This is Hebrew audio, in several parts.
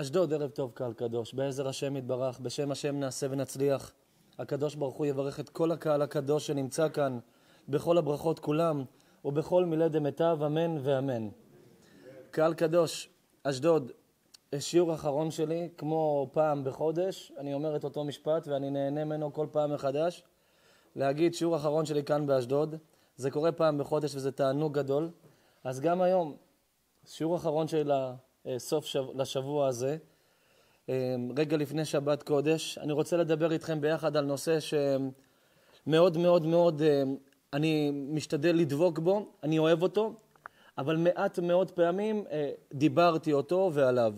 אשדוד, ערב טוב, קהל קדוש. בעזר השם יתברך, בשם השם נעשה ונצליח. הקדוש ברוך הוא יברך את כל הקהל הקדוש שנמצא כאן, בכל הברכות כולם, ובכל מילי דמיטב, אמן ואמן. קהל קדוש, אשדוד, שיעור אחרון שלי, כמו פעם בחודש, אני אומר את אותו משפט ואני נהנה ממנו כל פעם מחדש. להגיד שיעור אחרון שלי כאן באשדוד, זה קורה פעם בחודש וזה תענוג גדול. אז גם היום, שיעור אחרון שלי לסוף שב... לשבוע הזה, רגע לפני שבת קודש, אני רוצה לדבר איתכם ביחד על נושא שמאוד מאוד מאוד אני משתדל לדבוק בו, אני אוהב אותו, אבל מעט מאוד פעמים דיברתי אותו ועליו.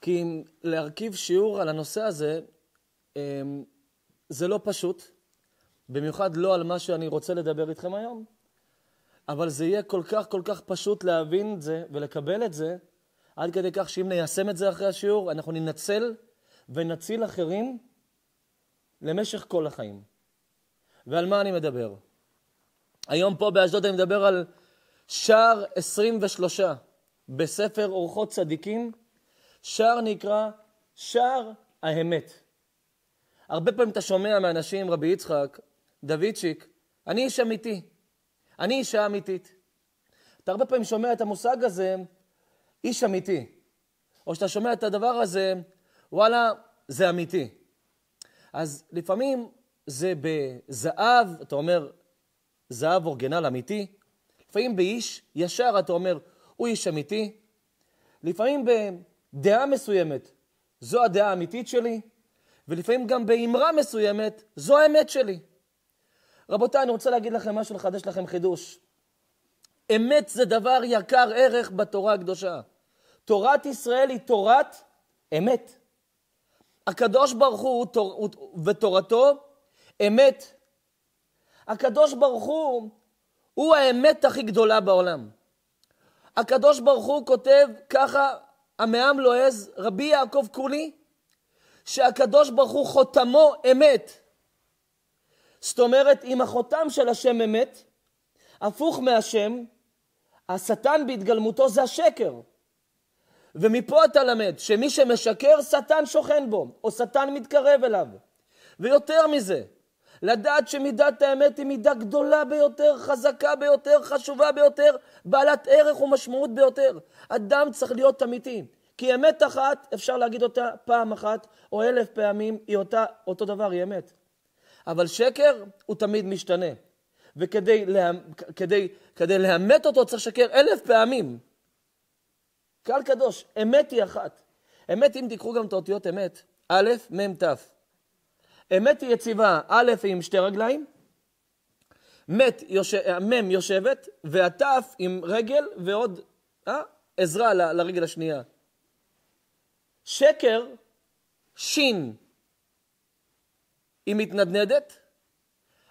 כי להרכיב שיעור על הנושא הזה זה לא פשוט, במיוחד לא על מה שאני רוצה לדבר איתכם היום, אבל זה יהיה כל כך כל כך פשוט להבין את זה ולקבל את זה, עד כדי כך שאם ניישם את זה אחרי השיעור, אנחנו ננצל ונציל אחרים למשך כל החיים. ועל מה אני מדבר? היום פה באשדוד אני מדבר על שער 23 בספר אורחות צדיקים, שער נקרא שער האמת. הרבה פעמים אתה שומע מאנשים, רבי יצחק, דוידשיק, אני איש אמיתי, אני אישה אמיתית. אתה הרבה פעמים שומע את המושג הזה, איש אמיתי. או שאתה שומע את הדבר הזה, וואלה, זה אמיתי. אז לפעמים זה בזהב, אתה אומר, זהב אורגנל אמיתי. לפעמים באיש ישר אתה אומר, הוא איש אמיתי. לפעמים בדעה מסוימת, זו הדעה האמיתית שלי. ולפעמים גם באמרה מסוימת, זו האמת שלי. רבותיי, אני רוצה להגיד לכם משהו, לחדש לכם חידוש. אמת זה דבר יקר ערך בתורה הקדושה. תורת ישראל היא תורת אמת. הקדוש ברוך הוא ותורתו אמת. הקדוש ברוך הוא הוא האמת הכי גדולה בעולם. הקדוש ברוך הוא כותב ככה, המעם לועז, רבי יעקב קולי, שהקדוש ברוך הוא חותמו אמת. זאת אומרת, אם החותם של השם אמת, הפוך מהשם, השטן בהתגלמותו זה השקר. ומפה אתה למד שמי שמשקר, שטן שוכן בו, או שטן מתקרב אליו. ויותר מזה, לדעת שמידת האמת היא מידה גדולה ביותר, חזקה ביותר, חשובה ביותר, בעלת ערך ומשמעות ביותר. אדם צריך להיות אמיתי. כי אמת אחת, אפשר להגיד אותה פעם אחת או אלף פעמים, היא אותה, אותו דבר, היא אמת. אבל שקר הוא תמיד משתנה. וכדי לה, כדי, כדי לאמת אותו צריך לשקר אלף פעמים. קהל קדוש, אמת היא אחת. אמת, אם תיקחו גם את האותיות אמת, א', מ', ת'. אמת היא יציבה, א' היא עם שתי רגליים, מ' יושב, יושבת, והת' עם רגל ועוד אה, עזרה ל, לרגל השנייה. שקר, שין, היא מתנדנדת,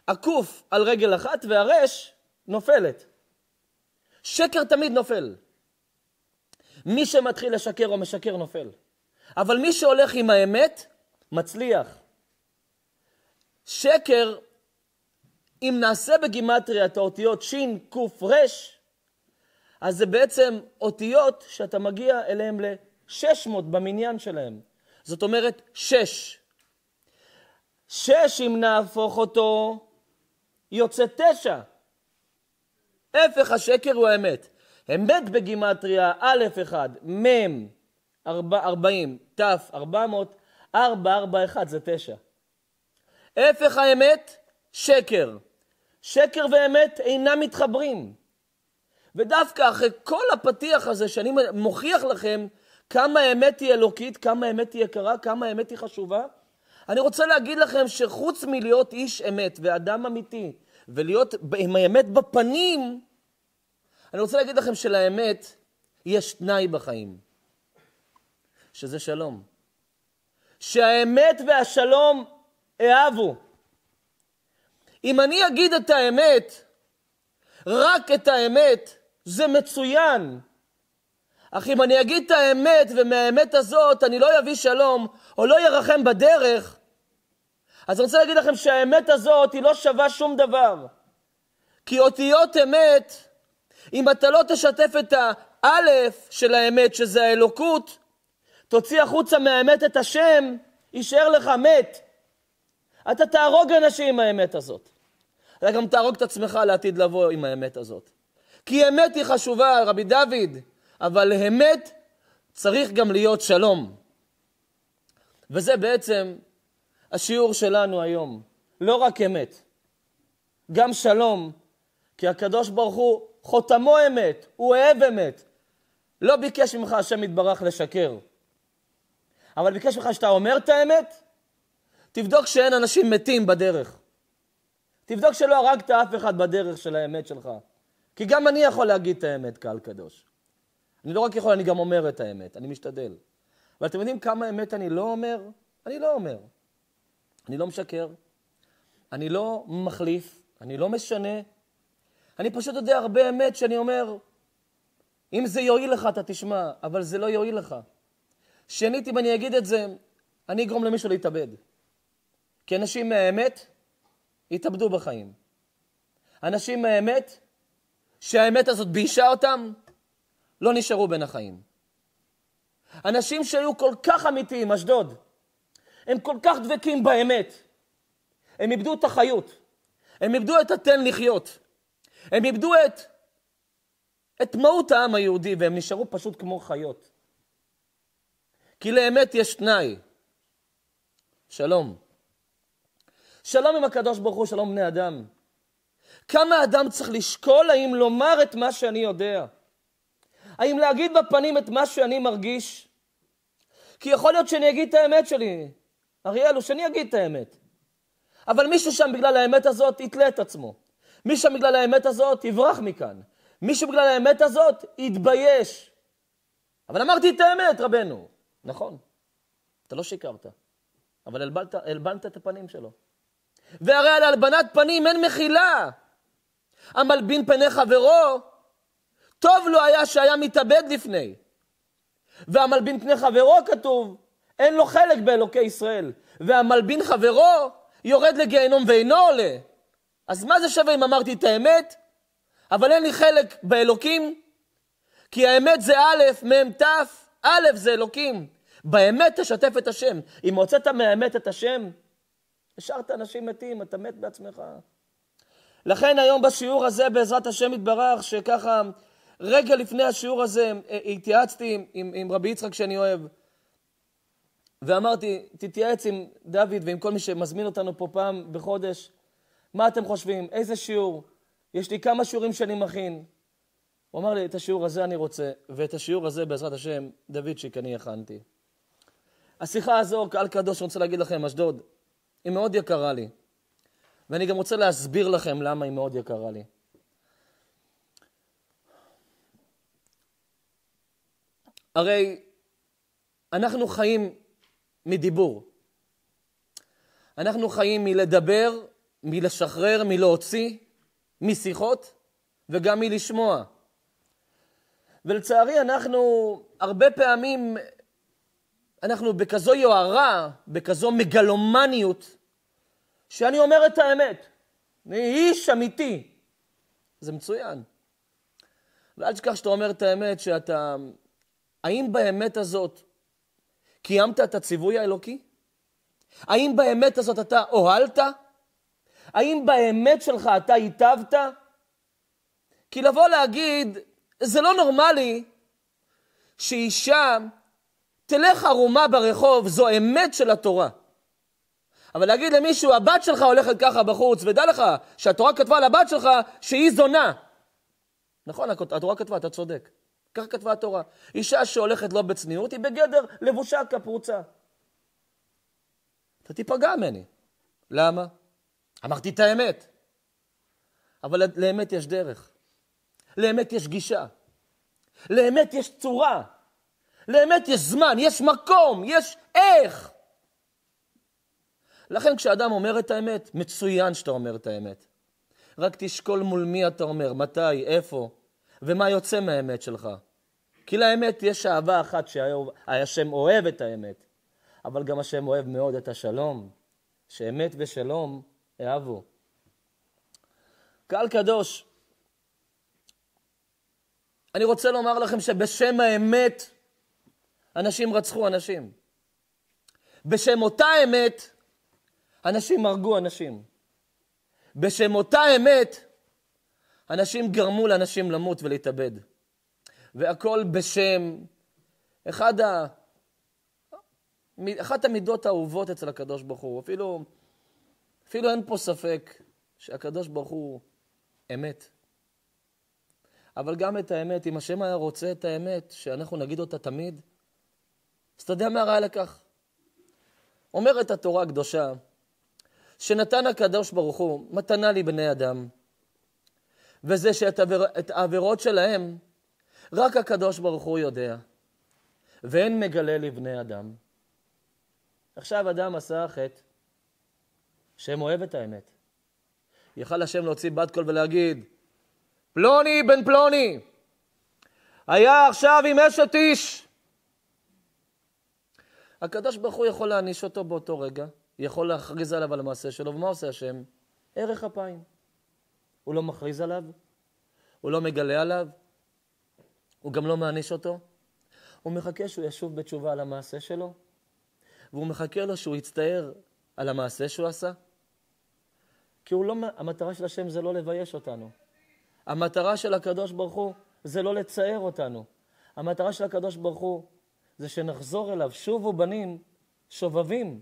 הקוף על רגל אחת והרש נופלת. שקר תמיד נופל. מי שמתחיל לשקר או משקר נופל. אבל מי שהולך עם האמת, מצליח. שקר, אם נעשה בגימטריה את האותיות ש', ק', ר', אז זה בעצם אותיות שאתה מגיע אליהן ל-600 במניין שלהם. זאת אומרת, שש. שש, אם נהפוך אותו, יוצא תשע. הפך השקר הוא האמת. אמת בגימטריה, א' אחד, מ' ארבעים, ת' ארבע מאות, ארבע, ארבע, אחד זה תשע. הפך האמת, שקר. שקר ואמת אינם מתחברים. ודווקא אחרי כל הפתיח הזה שאני מוכיח לכם כמה האמת היא אלוקית, כמה האמת היא יקרה, כמה האמת היא חשובה, אני רוצה להגיד לכם שחוץ מלהיות איש אמת ואדם אמיתי ולהיות עם האמת בפנים, אני רוצה להגיד לכם שלאמת יש תנאי בחיים, שזה שלום. שהאמת והשלום אהבו. אם אני אגיד את האמת, רק את האמת, זה מצוין. אך אם אני אגיד את האמת, ומהאמת הזאת אני לא אביא שלום, או לא ירחם בדרך, אז אני רוצה להגיד לכם שהאמת הזאת היא לא שווה שום דבר. כי אותיות אמת, אם אתה לא תשתף את האלף של האמת, שזה האלוקות, תוציא החוצה מהאמת את השם, יישאר לך מת. אתה תהרוג אנשים עם האמת הזאת. אתה גם תהרוג את עצמך לעתיד לבוא עם האמת הזאת. כי אמת היא חשובה, רבי דוד, אבל לאמת צריך גם להיות שלום. וזה בעצם השיעור שלנו היום. לא רק אמת, גם שלום, כי הקדוש ברוך הוא חותמו אמת, הוא אוהב אמת. לא ביקש ממך השם יתברך לשקר, אבל ביקש ממך שאתה אומר את האמת, תבדוק שאין אנשים מתים בדרך. תבדוק שלא הרגת אף אחד בדרך של האמת שלך. כי גם אני יכול להגיד את האמת, קהל קדוש. אני לא רק יכול, אני גם אומר את האמת, אני משתדל. אבל אתם יודעים כמה אמת אני לא אומר? אני לא אומר. אני לא משקר, אני לא מחליף, אני לא משנה. אני פשוט יודע הרבה אמת שאני אומר, אם זה יועיל לך, אתה תשמע, אבל זה לא יועיל לך. שנית, אם אני אגיד את זה, אני אגרום למישהו להתאבד. כי אנשים מהאמת יתאבדו בחיים. אנשים מהאמת, שהאמת הזאת ביישה אותם, לא נשארו בין החיים. אנשים שהיו כל כך אמיתיים, אשדוד, הם כל כך דבקים באמת. הם איבדו את החיות, הם איבדו את התן לחיות, הם איבדו את, את מהות העם היהודי, והם נשארו פשוט כמו חיות. כי לאמת יש תנאי, שלום. שלום עם הקדוש ברוך הוא, שלום בני אדם. כמה אדם צריך לשקול האם לומר את מה שאני יודע? האם להגיד בפנים את מה שאני מרגיש? כי יכול להיות שאני אגיד את האמת שלי. אריאל, הוא שאני אגיד את האמת. אבל מישהו שם בגלל האמת הזאת יתלה את עצמו. מישהו שם בגלל האמת הזאת יברח מכאן. מישהו בגלל האמת הזאת יתבייש. אבל אמרתי את האמת, רבנו. נכון, אתה לא שיקרת, אבל הלבנת, הלבנת את הפנים שלו. והרי על הלבנת פנים אין מחילה. המלבין פני חברו, טוב לו היה שהיה מתאבד לפני. והמלבין פני חברו, כתוב, אין לו חלק באלוקי ישראל. והמלבין חברו, יורד לגיהנום ואינו עולה. אז מה זה שווה אם אמרתי את האמת, אבל אין לי חלק באלוקים? כי האמת זה א', מ', ת', א' זה אלוקים. באמת תשתף את השם. אם הוצאת מהאמת את השם, השארת אנשים מתים, אתה מת בעצמך. לכן היום בשיעור הזה, בעזרת השם יתברך, שככה רגע לפני השיעור הזה אה, התייעצתי עם, עם, עם רבי יצחק שאני אוהב, ואמרתי, תתייעץ עם דוד ועם כל מי שמזמין אותנו פה פעם בחודש, מה אתם חושבים? איזה שיעור? יש לי כמה שיעורים שאני מכין. הוא אמר לי, את השיעור הזה אני רוצה, ואת השיעור הזה, בעזרת השם, דוידשיק, אני הכנתי. השיחה הזו, קהל קדוש, אני רוצה להגיד לכם, אשדוד, היא מאוד יקרה לי. ואני גם רוצה להסביר לכם למה היא מאוד יקרה לי. הרי אנחנו חיים מדיבור. אנחנו חיים מלדבר, מלשחרר, מלהוציא, משיחות וגם מלשמוע. ולצערי אנחנו הרבה פעמים, אנחנו בכזו יוהרה, בכזו מגלומניות, שאני אומר את האמת. אני איש אמיתי. זה מצוין. ואל תשכח שאתה אומר את האמת, שאתה... האם באמת הזאת קיימת את הציווי האלוקי? האם באמת הזאת אתה אוהלת? האם באמת שלך אתה היטבת? כי לבוא להגיד, זה לא נורמלי שאישה תלך ערומה ברחוב, זו אמת של התורה. אבל להגיד למישהו, הבת שלך הולכת ככה בחוץ, ודע לך שהתורה כתבה על הבת שלך שהיא זונה. נכון, התורה כתבה, אתה צודק. כך כתבה התורה. אישה שהולכת לא בצניעות, היא בגדר לבושה כפרוצה. אתה תיפגע ממני. למה? אמרתי את האמת. אבל לאמת יש דרך. לאמת יש גישה. לאמת יש צורה. לאמת יש זמן, יש מקום, יש איך. לכן כשאדם אומר את האמת, מצוין שאתה אומר את האמת. רק תשקול מול מי אתה אומר, מתי, איפה, ומה יוצא מהאמת שלך. כי לאמת יש אהבה אחת שהשם אוהב את האמת, אבל גם השם אוהב מאוד את השלום, שאמת ושלום אהבו. קהל קדוש, אני רוצה לומר לכם שבשם האמת אנשים רצחו אנשים. בשם אותה אמת, אנשים הרגו אנשים. בשם אותה אמת, אנשים גרמו לאנשים למות ולהתאבד. והכל בשם אחד ה... אחת המידות האהובות אצל הקדוש ברוך הוא. אפילו, אפילו אין פה ספק שהקדוש ברוך הוא אמת. אבל גם את האמת, אם השם היה רוצה את האמת, שאנחנו נגיד אותה תמיד, אז אתה יודע מה רע לכך? אומרת התורה הקדושה, שנתן הקדוש ברוך הוא מתנה לבני אדם, וזה שאת עביר, העבירות שלהם רק הקדוש ברוך הוא יודע, ואין מגלה לבני אדם. עכשיו אדם עשה חטא, שם אוהב את האמת. יכל השם להוציא בת קול ולהגיד, פלוני בן פלוני, היה עכשיו עם אשת איש. הקדוש ברוך הוא יכול להעניש אותו באותו רגע, יכול להכריז עליו על המעשה שלו, ומה עושה השם? ערך אפיים. הוא לא מכריז עליו, הוא לא מגלה עליו, הוא גם לא מעניש אותו. הוא מחכה שהוא ישוב בתשובה על המעשה שלו, והוא מחכה לו שהוא יצטער על המעשה שהוא עשה. כי לא, המטרה של השם זה לא לבייש אותנו. המטרה של הקדוש ברוך הוא זה לא לצער אותנו. המטרה של הקדוש ברוך הוא זה שנחזור אליו, שובו בנים שובבים.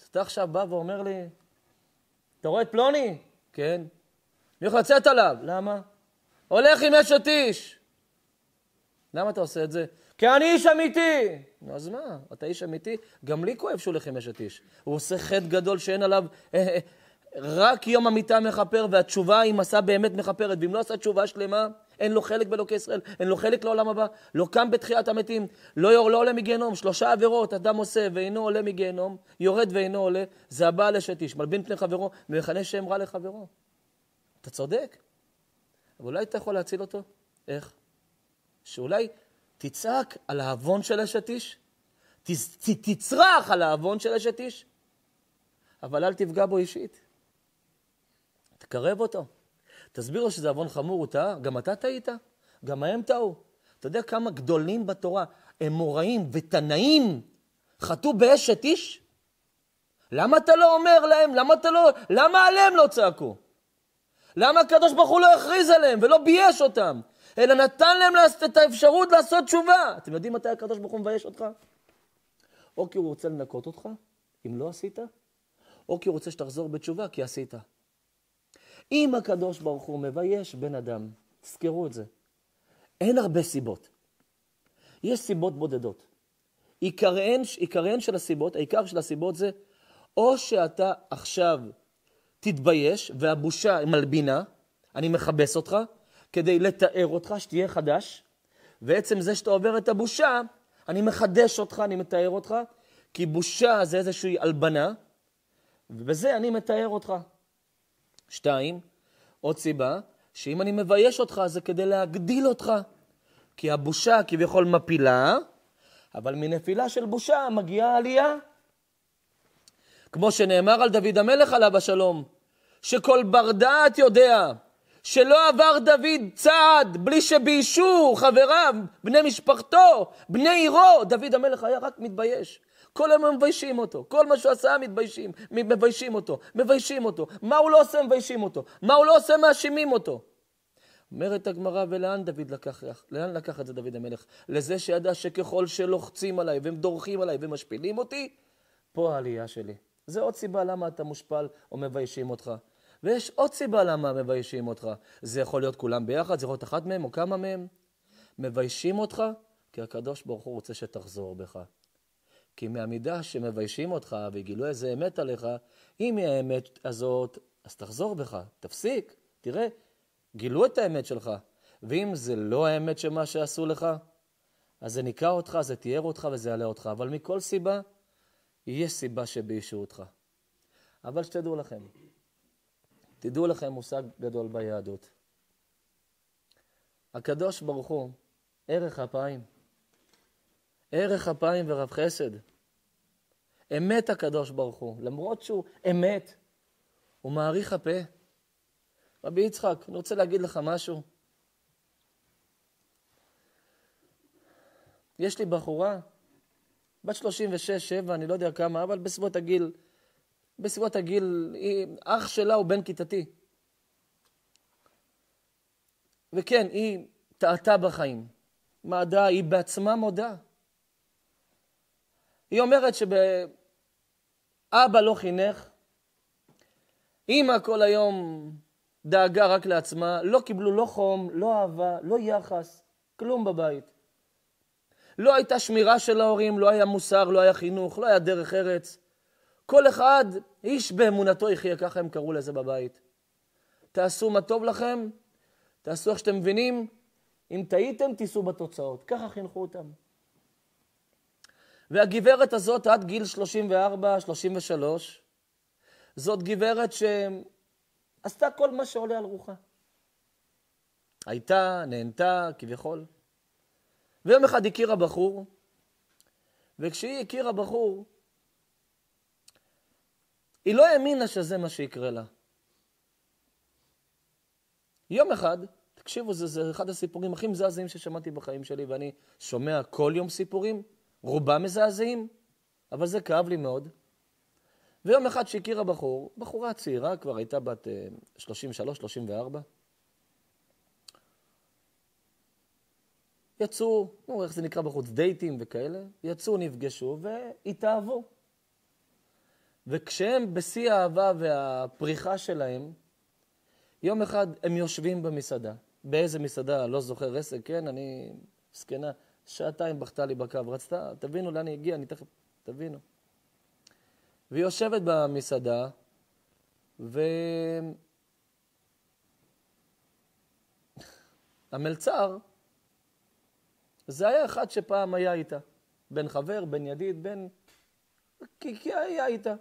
אז אתה עכשיו בא ואומר לי, אתה רואה את פלוני? כן. אני הולך לצאת עליו. למה? הולך עם אשת איש. למה אתה עושה את זה? כי אני איש אמיתי. נו, אז מה? אתה איש אמיתי? גם לי כואב שהוא הולך עם אשת איש. הוא עושה חטא גדול שאין עליו... אה, אה, רק יום המיטה מכפר, והתשובה, אם עשה באמת מכפרת, ואם לא עשה תשובה שלמה, אין לו חלק באלוקי ישראל, אין לו חלק לעולם הבא, לא קם בתחיית המתים, לא, לא עולה מגיהנום, שלושה עבירות אדם עושה ואינו עולה מגיהנום, יורד ואינו עולה, זה הבעל אשת איש, מלבין פני חברו ומכנה שם רע לחברו. אתה צודק, אבל אולי אתה יכול להציל אותו? איך? שאולי תצעק על העוון של אשת איש, תצרח על העוון של אשת איש, אבל אל תפגע בו אישית. תקרב אותו. תסביר לו שזה עוון חמור, הוא טעה, גם אתה טעית, גם הם טעו. אתה יודע כמה גדולים בתורה, אמוראים ותנאים, חטאו באשת איש? למה אתה לא אומר להם? למה אתה לא... למה עליהם לא צעקו? למה הקדוש ברוך הוא לא הכריז עליהם ולא בייש אותם, אלא נתן להם את האפשרות לעשות תשובה? אתם יודעים מתי הקדוש ברוך הוא מבייש אותך? או כי הוא רוצה לנקות אותך, אם לא עשית, או כי הוא רוצה שתחזור בתשובה, כי עשית. אם הקדוש ברוך הוא מבייש בן אדם, תזכרו את זה. אין הרבה סיבות. יש סיבות בודדות. עיקריהן, עיקריהן של הסיבות, העיקר של הסיבות זה או שאתה עכשיו תתבייש והבושה מלבינה, אני מכבס אותך, כדי לתאר אותך, שתהיה חדש, ועצם זה שאתה עובר את הבושה, אני מחדש אותך, אני מתאר אותך, כי בושה זה איזושהי הלבנה, ובזה אני מתאר אותך. שתיים, עוד סיבה, שאם אני מבייש אותך זה כדי להגדיל אותך. כי הבושה כביכול מפילה, אבל מנפילה של בושה מגיעה עלייה. כמו שנאמר על דוד המלך עליו השלום, שכל בר דעת יודע שלא עבר דוד צעד בלי שביישו חבריו, בני משפחתו, בני עירו, דוד המלך היה רק מתבייש. כל היום מביישים אותו. כל מה שהוא עשה מתביישים, מביישים אותו, מביישים אותו. מה הוא לא עושה מביישים אותו. מה הוא לא עושה מאשימים אותו. אומרת הגמרא, ולאן דוד לקח, לאן לקח את זה דוד המלך? לזה שידע שככל שלוחצים עליי והם דורכים עליי ומשפילים אותי, פה העלייה שלי. זה עוד סיבה למה אתה מושפל או מביישים אותך. ויש עוד סיבה למה מביישים אותך. זה יכול להיות כולם ביחד, זה יכול להיות אחת מהם או כמה מהם. מביישים אותך כי הקדוש ברוך הוא רוצה שתחזור בך. כי מהמידה שמביישים אותך וגילו איזה אמת עליך, אם היא האמת הזאת, אז תחזור בך, תפסיק, תראה, גילו את האמת שלך. ואם זה לא האמת של מה שעשו לך, אז זה ניקה אותך, זה תיאר אותך וזה יעלה אותך. אבל מכל סיבה, יש סיבה שביישו אותך. אבל שתדעו לכם, תדעו לכם מושג גדול ביהדות. הקדוש ברוך הוא, ערך אפיים. ערך אפיים ורב חסד. אמת הקדוש ברוך הוא, למרות שהוא אמת, הוא מעריך הפה. רבי יצחק, אני רוצה להגיד לך משהו. יש לי בחורה, בת 36-7, אני לא יודע כמה, אבל בסביבות הגיל, בסביבות הגיל, היא, אח שלה הוא בן כיתתי. וכן, היא טעתה בחיים. מעדה, היא בעצמה מודה. היא אומרת שאבא לא חינך, אימא כל היום דאגה רק לעצמה, לא קיבלו לא חום, לא אהבה, לא יחס, כלום בבית. לא הייתה שמירה של ההורים, לא היה מוסר, לא היה חינוך, לא היה דרך ארץ. כל אחד, איש באמונתו יחיה, ככה הם קראו לזה בבית. תעשו מה טוב לכם, תעשו איך שאתם מבינים, אם טעיתם, תישאו בתוצאות. ככה חינכו אותם. והגברת הזאת, עד גיל 34, 33, זאת גברת שעשתה כל מה שעולה על רוחה. הייתה, נהנתה, כביכול. ויום אחד הכירה בחור, וכשהיא הכירה בחור, היא לא האמינה שזה מה שיקרה לה. יום אחד, תקשיבו, זה, זה אחד הסיפורים הכי מזעזעים ששמעתי בחיים שלי, ואני שומע כל יום סיפורים, רובם מזעזעים, אבל זה כאב לי מאוד. ויום אחד שהכירה בחור, בחורה צעירה, כבר הייתה בת 33-34, אה, יצאו, נו, איך זה נקרא בחוץ, דייטים וכאלה, יצאו, נפגשו והתאהבו. וכשהם בשיא האהבה והפריחה שלהם, יום אחד הם יושבים במסעדה. באיזה מסעדה, לא זוכר עסק, כן, אני זקנה, שעתיים בכתה לי בקו, רצתה, תבינו לאן היא הגיעה, אני תכף, תבינו. והיא יושבת במסעדה, והמלצר, זה היה אחד שפעם היה איתה. בן חבר, בן ידיד, בן... כי, כי היה איתה.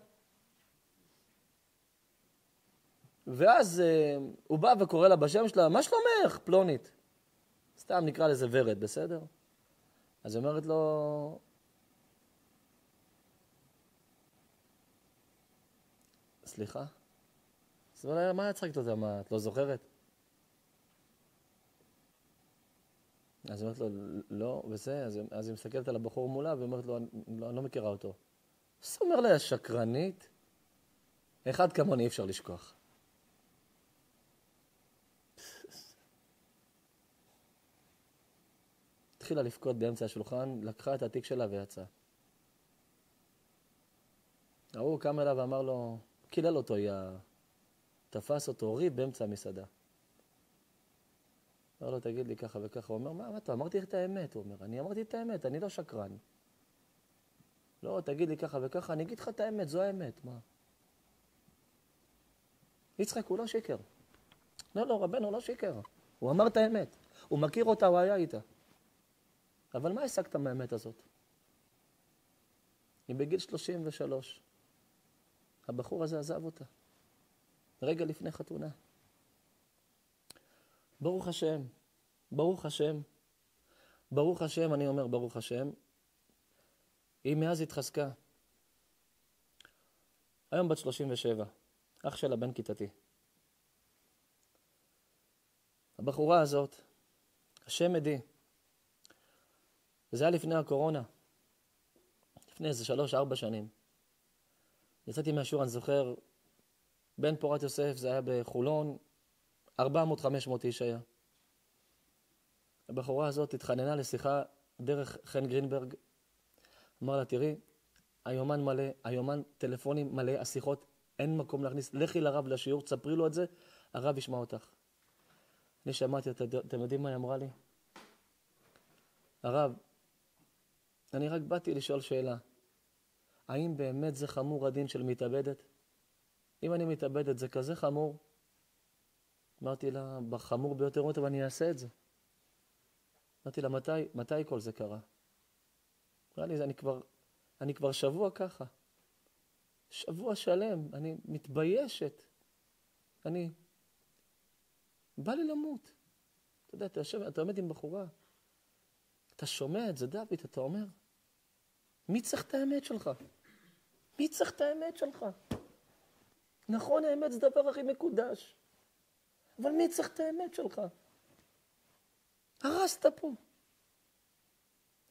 ואז uh, הוא בא וקורא לה בשם שלה, מה שלומך, פלונית? סתם נקרא לזה ורד, בסדר? אז היא אומרת לו, סליחה? אז הוא אומר לה, מה יצחקת אותה? מה, את לא זוכרת? אז היא אומרת לו, לא, וזה, אז, אז היא מסתכלת על הבחור מולה ואומרת לו, אני לא, אני לא מכירה אותו. אז הוא אומר לה, שקרנית? אחד כמוני אי אפשר לשכוח. התחילה לבכות באמצע השולחן, לקחה את התיק שלה ויצאה. ההוא קם אליו ואמר לו, קילל אותו, יא... תפס אותו, הוריד באמצע המסעדה. אמר לו, תגיד לי ככה וככה. הוא אומר, מה, מה אתה, אמרתי את האמת. הוא אומר, אני אמרתי את האמת, אני לא שקרן. לא, תגיד לי ככה וככה, אני אגיד לך את האמת, זו האמת, מה? יצחק, הוא לא שיקר. לא, לא, רבנו לא שיקר. הוא אמר את האמת. הוא מכיר אותה, הוא היה איתה. אבל מה השגת מהאמת הזאת? היא בגיל 33. הבחור הזה עזב אותה. רגע לפני חתונה. ברוך השם, ברוך השם, ברוך השם, אני אומר ברוך השם, היא מאז התחזקה. היום בת 37, אח שלה בן כיתתי. הבחורה הזאת, השם עדי, וזה היה לפני הקורונה, לפני איזה שלוש-ארבע שנים. יצאתי מהשיעור, אני זוכר, בן פורת יוסף, זה היה בחולון, 400-500 איש היה. הבחורה הזאת התחננה לשיחה דרך חן גרינברג. אמר לה, תראי, היומן מלא, היומן טלפונים מלא, השיחות, אין מקום להכניס, לכי לרב לשיעור, תספרי לו את זה, הרב ישמע אותך. אני שמעתי, את, אתם יודעים מה היא אמרה לי? הרב, אני רק באתי לשאול שאלה. האם באמת זה חמור הדין של מתאבדת? אם אני מתאבדת זה כזה חמור? אמרתי לה, בחמור ביותר, אמרתי, ואני אעשה את זה. אמרתי לה, מתי, מתי כל זה קרה? אמרה לי, אני כבר, אני כבר שבוע ככה. שבוע שלם, אני מתביישת. אני... בא לי למות. אתה יודע, אתה יושב, אתה עומד עם בחורה, אתה שומע את זה, דוד, אתה אומר, מי צריך את האמת שלך? מי צריך את האמת שלך? נכון, האמת זה דבר הכי מקודש. אבל מי צריך את האמת שלך? הרסת פה.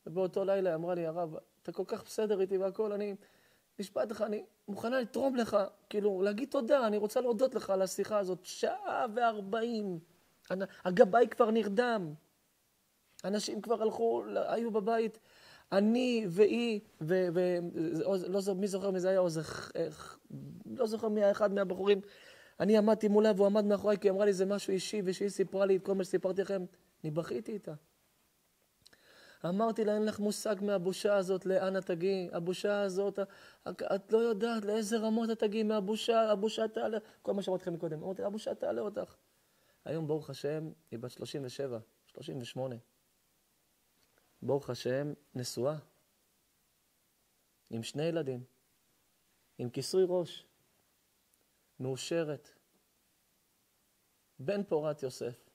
ובאותו לילה אמרה לי, הרב, אתה כל כך בסדר איתי והכול, אני, נשבעת לך, אני מוכנה לתרום לך, כאילו, להגיד תודה, אני רוצה להודות לך על השיחה הזאת. שעה וארבעים. הגבאי כבר נרדם. אנשים כבר הלכו, היו בבית. אני והיא, ולא זוכר, מי זוכר מי זה היה, או זה, לא זוכר מי היה אחד מהבחורים. אני עמדתי מולה והוא עמד מאחורי, כי היא אמרה לי, זה משהו אישי, ושהיא סיפרה לי את כל מה שסיפרתי לכם. אני בכיתי איתה. אמרתי לה, אין לך מושג מהבושה הזאת, לאן את תגיעי. הבושה הזאת, את לא יודעת לאיזה רמות את תגיעי מהבושה, הבושה תעלה. כל מה שאמרתי לכם מקודם, אמרתי, הבושה תעלה אותך. היום, ברוך השם, היא בת 37, 38. ברוך השם, נשואה, עם שני ילדים, עם כיסוי ראש, מאושרת, בן פורת יוסף.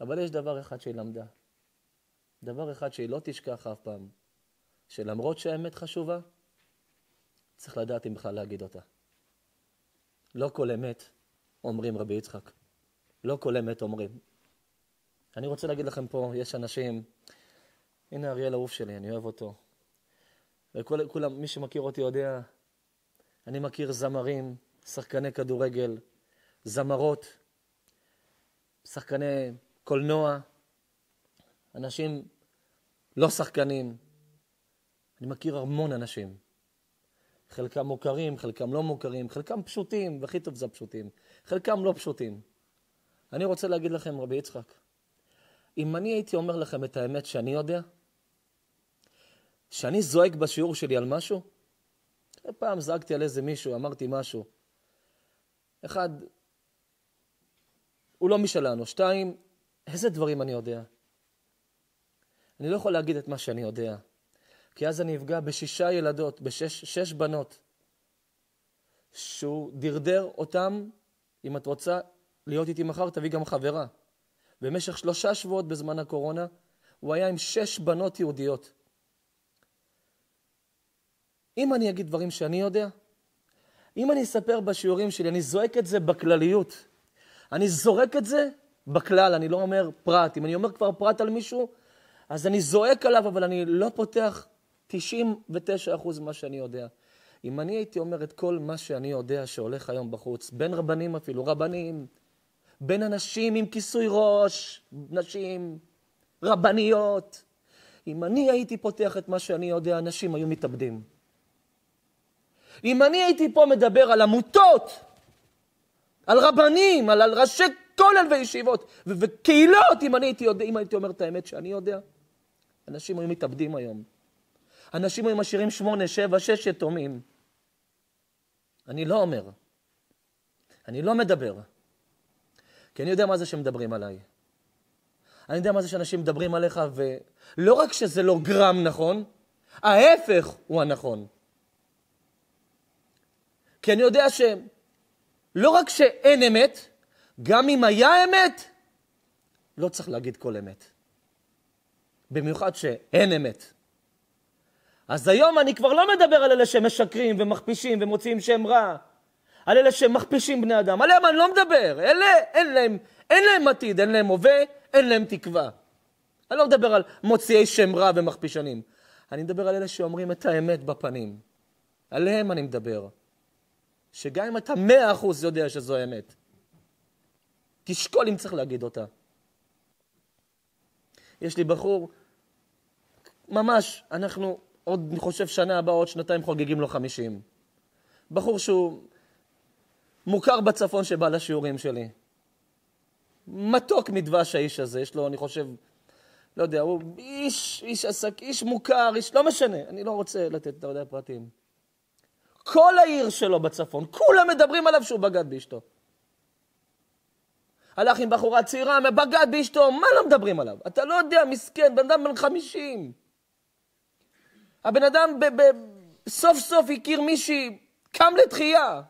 אבל יש דבר אחד שהיא למדה, דבר אחד שהיא לא תשכח אף פעם, שלמרות שהאמת חשובה, צריך לדעת אם בכלל להגיד אותה. לא כל אמת אומרים רבי יצחק. לא כל אמת אומרים. אני רוצה להגיד לכם פה, יש אנשים, הנה אריאל אהוב שלי, אני אוהב אותו. וכולם, מי שמכיר אותי יודע, אני מכיר זמרים, שחקני כדורגל, זמרות, שחקני קולנוע, אנשים לא שחקנים. אני מכיר המון אנשים. חלקם מוכרים, חלקם לא מוכרים, חלקם פשוטים, והכי טוב זה הפשוטים. חלקם לא פשוטים. אני רוצה להגיד לכם, רבי יצחק, אם אני הייתי אומר לכם את האמת שאני יודע, שאני זועק בשיעור שלי על משהו, פעם זעקתי על איזה מישהו, אמרתי משהו. אחד, הוא לא משלנו. שתיים, איזה דברים אני יודע? אני לא יכול להגיד את מה שאני יודע, כי אז אני אפגע בשישה ילדות, בשש בנות, שהוא דרדר אותם, אם את רוצה להיות איתי מחר, תביא גם חברה. במשך שלושה שבועות בזמן הקורונה, הוא היה עם שש בנות יהודיות. אם אני אגיד דברים שאני יודע, אם אני אספר בשיעורים שלי, אני זועק את זה בכלליות. אני זורק את זה בכלל, אני לא אומר פרט. אם אני אומר כבר פרט על מישהו, אז אני זועק עליו, אבל אני לא פותח 99% ממה שאני יודע. אם אני הייתי אומר את כל מה שאני יודע שהולך היום בחוץ, בין רבנים אפילו, רבנים, בין אנשים עם כיסוי ראש, נשים, רבניות, אם אני הייתי פותח את מה שאני יודע, אנשים היו מתאבדים. אם אני הייתי פה מדבר על עמותות, על רבנים, על, על ראשי כולל וישיבות ו- וקהילות, אם אני הייתי, יודע, אם הייתי אומר את האמת שאני יודע, אנשים היו מתאבדים היום. אנשים היו משאירים שמונה, שבע, שש יתומים. אני לא אומר. אני לא מדבר. כי אני יודע מה זה שמדברים עליי. אני יודע מה זה שאנשים מדברים עליך, ולא רק שזה לא גרם נכון, ההפך הוא הנכון. כי אני יודע שלא רק שאין אמת, גם אם היה אמת, לא צריך להגיד כל אמת. במיוחד שאין אמת. אז היום אני כבר לא מדבר על אלה שמשקרים ומכפישים ומוציאים שם רע, על אלה שמכפישים בני אדם, עליהם אני לא מדבר. אלה, אין להם, אין להם עתיד, אין להם הווה, אין להם תקווה. אני לא מדבר על מוציאי שם רע ומכפישנים. אני מדבר על אלה שאומרים את האמת בפנים. עליהם אני מדבר. שגם אם אתה מאה אחוז יודע שזו אמת, תשקול אם צריך להגיד אותה. יש לי בחור, ממש, אנחנו עוד, אני חושב, שנה הבאה, עוד שנתיים חוגגים לו חמישים. בחור שהוא מוכר בצפון שבא לשיעורים שלי. מתוק מדבש האיש הזה, יש לו, אני חושב, לא יודע, הוא איש, איש עסק, איש מוכר, איש, לא משנה, אני לא רוצה לתת, אתה יודע, פרטים. כל העיר שלו בצפון, כולם מדברים עליו שהוא בגד באשתו. הלך עם בחורה צעירה, בגד באשתו, מה לא מדברים עליו? אתה לא יודע, מסכן, בן אדם בן חמישים. הבן אדם ב- ב- סוף סוף הכיר מישהי, קם לתחייה.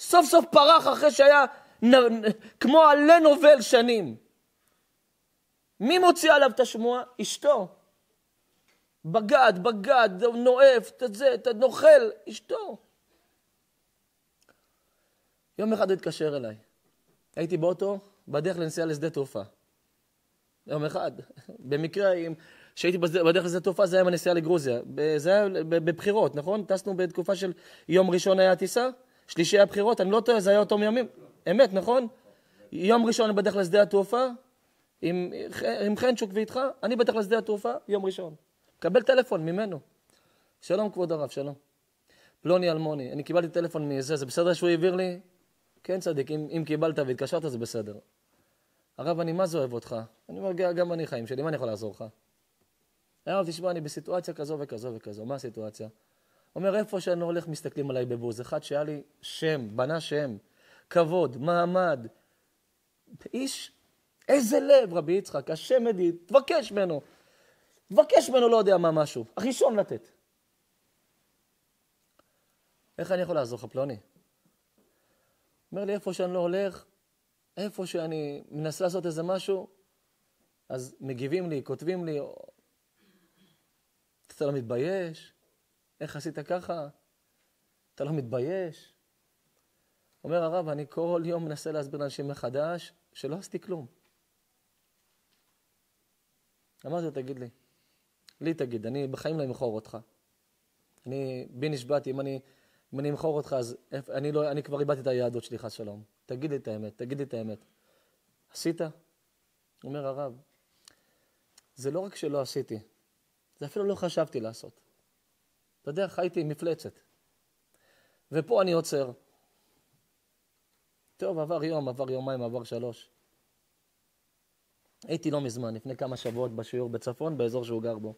סוף סוף פרח אחרי שהיה נ- כמו עלה נובל שנים. מי מוציא עליו את השמועה? אשתו. בגד, בגד, נואף, את זה, אתה נוכל, אשתו. יום אחד הוא התקשר אליי. הייתי באוטו, בדרך לנסיעה לשדה תעופה. יום אחד, במקרה עם כשהייתי בדרך לשדה תעופה זה היה בנסיעה לגרוזיה. זה היה בבחירות, נכון? טסנו בתקופה של יום ראשון היה טיסה, שלישי היה בחירות, אני לא טועה, זה היה אותם ימים. אמת, נכון? יום ראשון אני בדרך לשדה התעופה, עם, עם חנצ'וק ואיתך, אני בדרך לשדה התעופה, יום ראשון. קבל טלפון ממנו. שלום כבוד הרב, שלום. פלוני אלמוני, אני קיבלתי טלפון מזה, זה בסדר שהוא העביר לי? כן צדיק, אם, אם קיבלת והתקשרת זה בסדר. הרב, אני מה זה אוהב אותך? אני אומר, גם אני חיים שלי, מה אני יכול לעזור לך? הרב, תשמע, אני בסיטואציה כזו וכזו וכזו, מה הסיטואציה? אומר, איפה שאני הולך מסתכלים עליי בבוז. אחד שהיה לי שם, בנה שם, כבוד, מעמד. איש, איזה לב, רבי יצחק, השם מדיד, תבקש ממנו. תבקש ממנו לא יודע מה משהו. הראשון לתת. איך אני יכול לעזור לך, פלוני? אומר לי, איפה שאני לא הולך, איפה שאני מנסה לעשות איזה משהו, אז מגיבים לי, כותבים לי, אתה לא מתבייש? איך עשית ככה? אתה לא מתבייש? אומר הרב, אני כל יום מנסה להסביר לאנשים מחדש שלא עשיתי כלום. אמרתי לו, תגיד לי, לי תגיד, אני בחיים לא אמכור אותך. אני, בי נשבעתי, אם אני, אמכור אותך, אז אני, לא, אני כבר איבדתי את היהדות שלי, חס שלום. תגיד לי את האמת, תגיד לי את האמת. עשית? אומר הרב, זה לא רק שלא עשיתי, זה אפילו לא חשבתי לעשות. יודע, חייתי עם מפלצת. ופה אני עוצר. טוב, עבר יום, עבר יומיים, עבר שלוש. הייתי לא מזמן, לפני כמה שבועות בשיעור בצפון, באזור שהוא גר בו.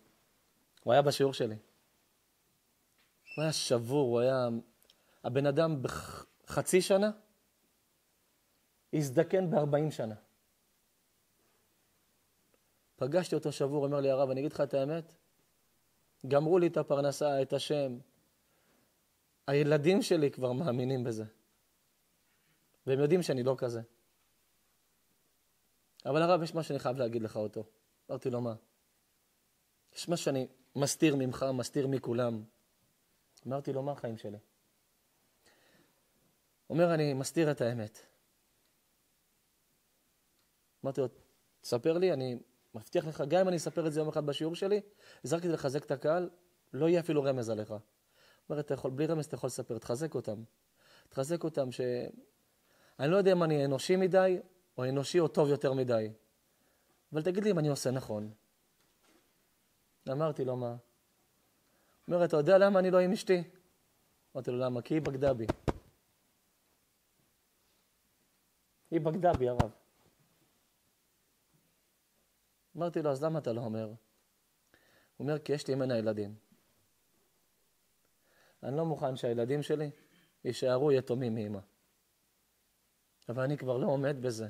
הוא היה בשיעור שלי. הוא היה שבור, הוא היה... הבן אדם בחצי שנה הזדקן ב-40 שנה. פגשתי אותו שבור, אומר לי הרב, אני אגיד לך את האמת, גמרו לי את הפרנסה, את השם. הילדים שלי כבר מאמינים בזה. והם יודעים שאני לא כזה. אבל הרב, יש מה שאני חייב להגיד לך אותו. אמרתי לו, מה? יש מה שאני מסתיר ממך, מסתיר מכולם. אמרתי לו, מה החיים שלי? אומר, אני מסתיר את האמת. אמרתי לו, תספר לי, אני מבטיח לך, גם אם אני אספר את זה יום אחד בשיעור שלי, זה רק כדי לחזק את הקהל, לא יהיה אפילו רמז עליך. אומר, אתה יכול, בלי רמז אתה יכול לספר, תחזק אותם. תחזק אותם ש... אני לא יודע אם אני אנושי מדי, או אנושי או טוב יותר מדי. אבל תגיד לי אם אני עושה נכון. אמרתי לו, מה? אומר, אתה יודע למה אני לא עם אשתי? אמרתי לו, למה? כי היא בגדה בי. היא בגדה בי, הרב. אמרתי לו, אז למה אתה לא אומר? הוא אומר, כי יש לי ממנה ילדים. אני לא מוכן שהילדים שלי יישארו יתומים מאמא. אבל אני כבר לא עומד בזה.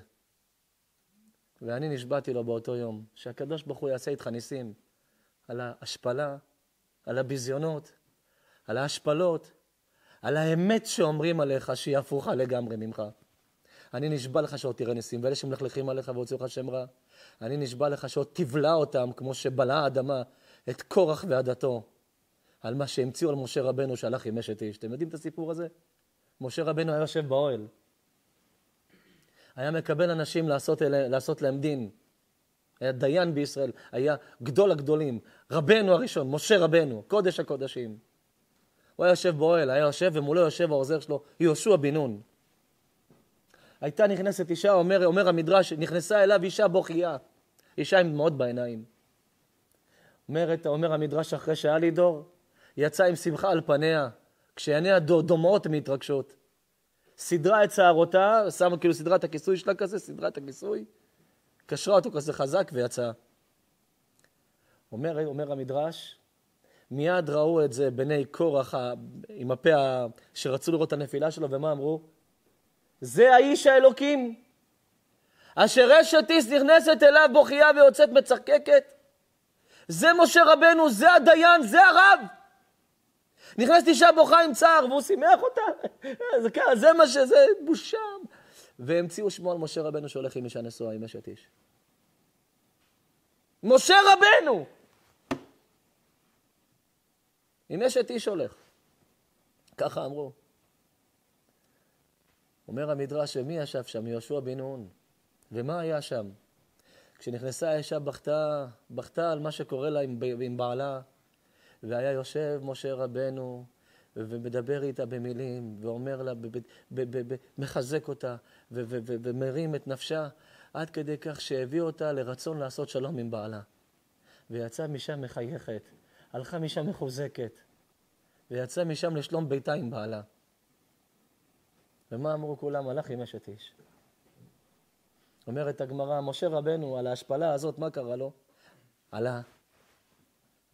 ואני נשבעתי לו באותו יום, שהקדוש ברוך הוא יעשה איתך ניסים על ההשפלה, על הביזיונות, על ההשפלות, על האמת שאומרים עליך שהיא הפוכה לגמרי ממך. אני נשבע לך שעוד תראה ניסים, ואלה שמלכלכים עליך והוציאו לך שם רע, אני נשבע לך שעוד תבלע אותם כמו שבלעה האדמה את קורח ועדתו, על מה שהמציאו על משה רבנו שהלך עם אשת איש. אתם יודעים את הסיפור הזה? משה רבנו היה יושב באוהל. היה מקבל אנשים לעשות, אלה, לעשות להם דין. היה דיין בישראל, היה גדול הגדולים, רבנו הראשון, משה רבנו, קודש הקודשים. הוא היה יושב באוהל, היה יושב ומולו יושב העוזר שלו, יהושע בן נון. הייתה נכנסת אישה, אומר, אומר המדרש, נכנסה אליו אישה בוכייה, אישה עם דמעות בעיניים. אומרת, אומר המדרש, אחרי שהיה לי דור, יצא עם שמחה על פניה, כשעיניה דומעות מהתרגשות. סידרה את שערותה, שמה כאילו סידרה את הכיסוי שלה כזה, סידרה את הכיסוי, קשרה אותו כזה חזק ויצאה. אומר, אומר המדרש, מיד ראו את זה בני קורח עם הפה שרצו לראות את הנפילה שלו, ומה אמרו? זה האיש האלוקים, אשר אשת איס נכנסת אליו בוכייה ויוצאת מצחקקת. זה משה רבנו, זה הדיין, זה הרב. נכנסת אישה בוכה עם צער, והוא שימח אותה. זה, ככה, זה מה שזה, בושה. והמציאו שמו על משה רבנו שהולך עם אישה נשואה, עם אשת איש. משה רבנו! עם אשת איש הולך. ככה אמרו. אומר המדרש, ומי ישב שם? יהושע בן נון. ומה היה שם? כשנכנסה האישה בכתה, בכתה על מה שקורה לה עם, עם בעלה, והיה יושב משה רבנו ומדבר איתה במילים, ואומר לה, מחזק אותה ומרים את נפשה, עד כדי כך שהביא אותה לרצון לעשות שלום עם בעלה. ויצאה משם מחייכת, הלכה משם מחוזקת, ויצאה משם לשלום ביתה עם בעלה. ומה אמרו כולם? הלך עם אשת איש. אומרת הגמרא, משה רבנו, על ההשפלה הזאת, מה קרה לו? עלה.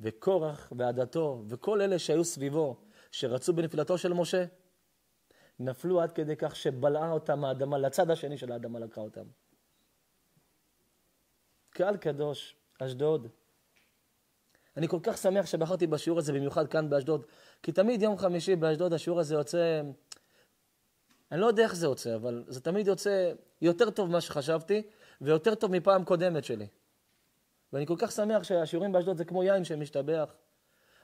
וקורח ועדתו, וכל אלה שהיו סביבו, שרצו בנפילתו של משה, נפלו עד כדי כך שבלעה אותם האדמה, לצד השני של האדמה לקחה אותם. קהל קדוש, אשדוד. אני כל כך שמח שבחרתי בשיעור הזה, במיוחד כאן באשדוד, כי תמיד יום חמישי באשדוד השיעור הזה יוצא, אני לא יודע איך זה יוצא, אבל זה תמיד יוצא יותר טוב ממה שחשבתי, ויותר טוב מפעם קודמת שלי. ואני כל כך שמח שהשיעורים באשדוד זה כמו יין שמשתבח.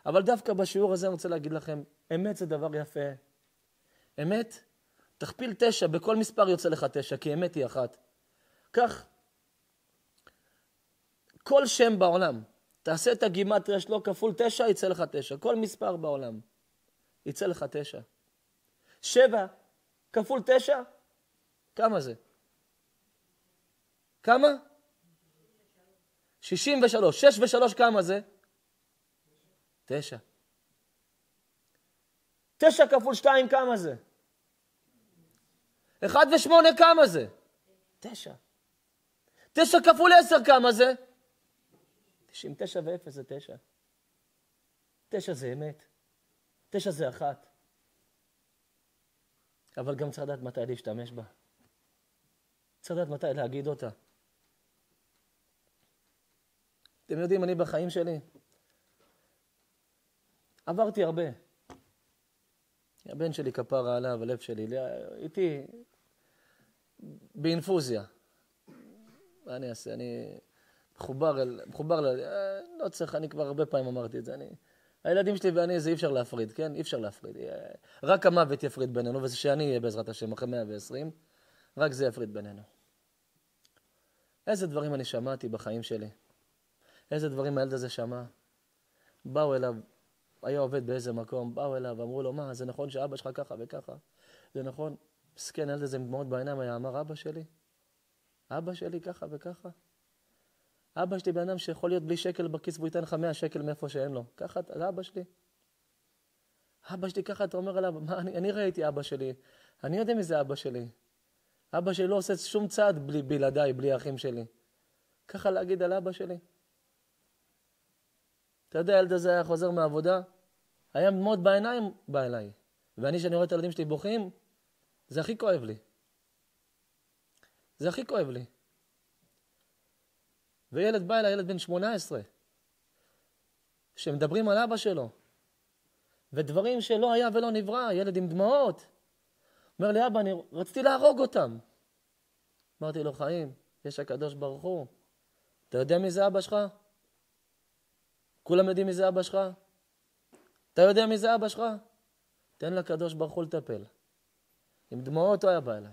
אבל דווקא בשיעור הזה אני רוצה להגיד לכם, אמת זה דבר יפה. אמת, תכפיל תשע, בכל מספר יוצא לך תשע, כי אמת היא אחת. כך, כל שם בעולם, תעשה את הגימטריה שלו כפול תשע, יצא לך תשע. כל מספר בעולם, יצא לך תשע. שבע כפול תשע, כמה זה? כמה? שישים ושלוש. שש ושלוש כמה זה? תשע. תשע כפול שתיים כמה זה? אחד ושמונה כמה זה? תשע. תשע כפול עשר כמה זה? תשעים תשע ואפס זה תשע. תשע זה אמת. תשע זה אחת. אבל גם צריך לדעת מתי להשתמש בה. צריך לדעת מתי להגיד אותה. אתם יודעים, אני בחיים שלי עברתי הרבה. הבן שלי כפרה עליו, הלב שלי, איתי באינפוזיה. מה אני אעשה? אני מחובר, אל, מחובר, ל... אה, לא צריך, אני כבר הרבה פעמים אמרתי את זה. אני, הילדים שלי ואני, זה אי אפשר להפריד, כן? אי אפשר להפריד. אה, רק המוות יפריד בינינו, וזה שאני אהיה בעזרת השם אחרי 120, רק זה יפריד בינינו. איזה דברים אני שמעתי בחיים שלי. איזה דברים הילד הזה שמע. באו אליו, היה עובד באיזה מקום, באו אליו, אמרו לו, מה, זה נכון שאבא שלך ככה וככה? זה נכון? מסכן, הילד הזה עם דמעות בעיניים היה אמר, אבא שלי? אבא שלי ככה וככה? אבא שלי בן אדם שיכול להיות בלי שקל בכיס והוא ייתן לך 100 שקל מאיפה שאין לו. ככה, זה אבא שלי. אבא שלי, ככה אתה אומר עליו, מה, אני, אני ראיתי אבא שלי, אני יודע מי זה אבא שלי. אבא שלי לא עושה שום צעד בלי, בלעדיי, בלי האחים שלי. ככה להגיד על אבא שלי? אתה יודע, הילד הזה היה חוזר מהעבודה, היה דמעות בעיניים, בא אליי. ואני, כשאני רואה את הילדים שלי בוכים, זה הכי כואב לי. זה הכי כואב לי. וילד בא אליי, ילד בן 18, שמדברים על אבא שלו, ודברים שלא היה ולא נברא, ילד עם דמעות. אומר לי, אבא, אני רציתי להרוג אותם. אמרתי לו, חיים, יש הקדוש ברוך הוא. אתה יודע מי זה אבא שלך? כולם יודעים מי זה אבא שלך? אתה יודע מי זה אבא שלך? תן לקדוש ברוך הוא לטפל. עם דמעות הוא היה בא אליי.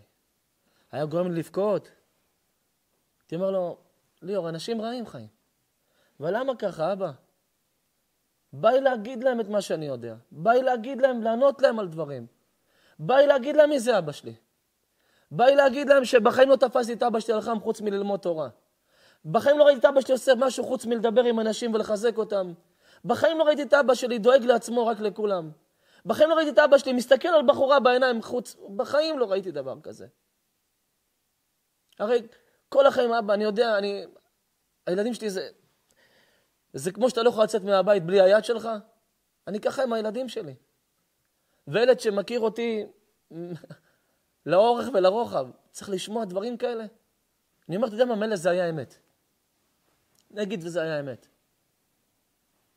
היה גורם לי לבכות. הייתי אומר לו, ליאור, אנשים רעים חיים. אבל למה ככה, אבא? בא לי להגיד להם את מה שאני יודע. בא לי להגיד להם, לענות להם על דברים. בא לי להגיד להם מי זה אבא שלי. בא לי להגיד להם שבחיים לא תפסתי את אבא שלי על חם חוץ מללמוד תורה. בחיים לא ראיתי את אבא שלי עושה משהו חוץ מלדבר עם אנשים ולחזק אותם. בחיים לא ראיתי את אבא שלי דואג לעצמו רק לכולם. בחיים לא ראיתי את אבא שלי מסתכל על בחורה בעיניים חוץ, בחיים לא ראיתי דבר כזה. הרי כל החיים אבא, אני יודע, אני... הילדים שלי זה... זה כמו שאתה לא יכול לצאת מהבית בלי היד שלך. אני ככה עם הילדים שלי. וילד שמכיר אותי לאורך ולרוחב, צריך לשמוע דברים כאלה. אני אומר, אתה יודע מה, מילא זה היה אמת. נגיד וזה היה אמת.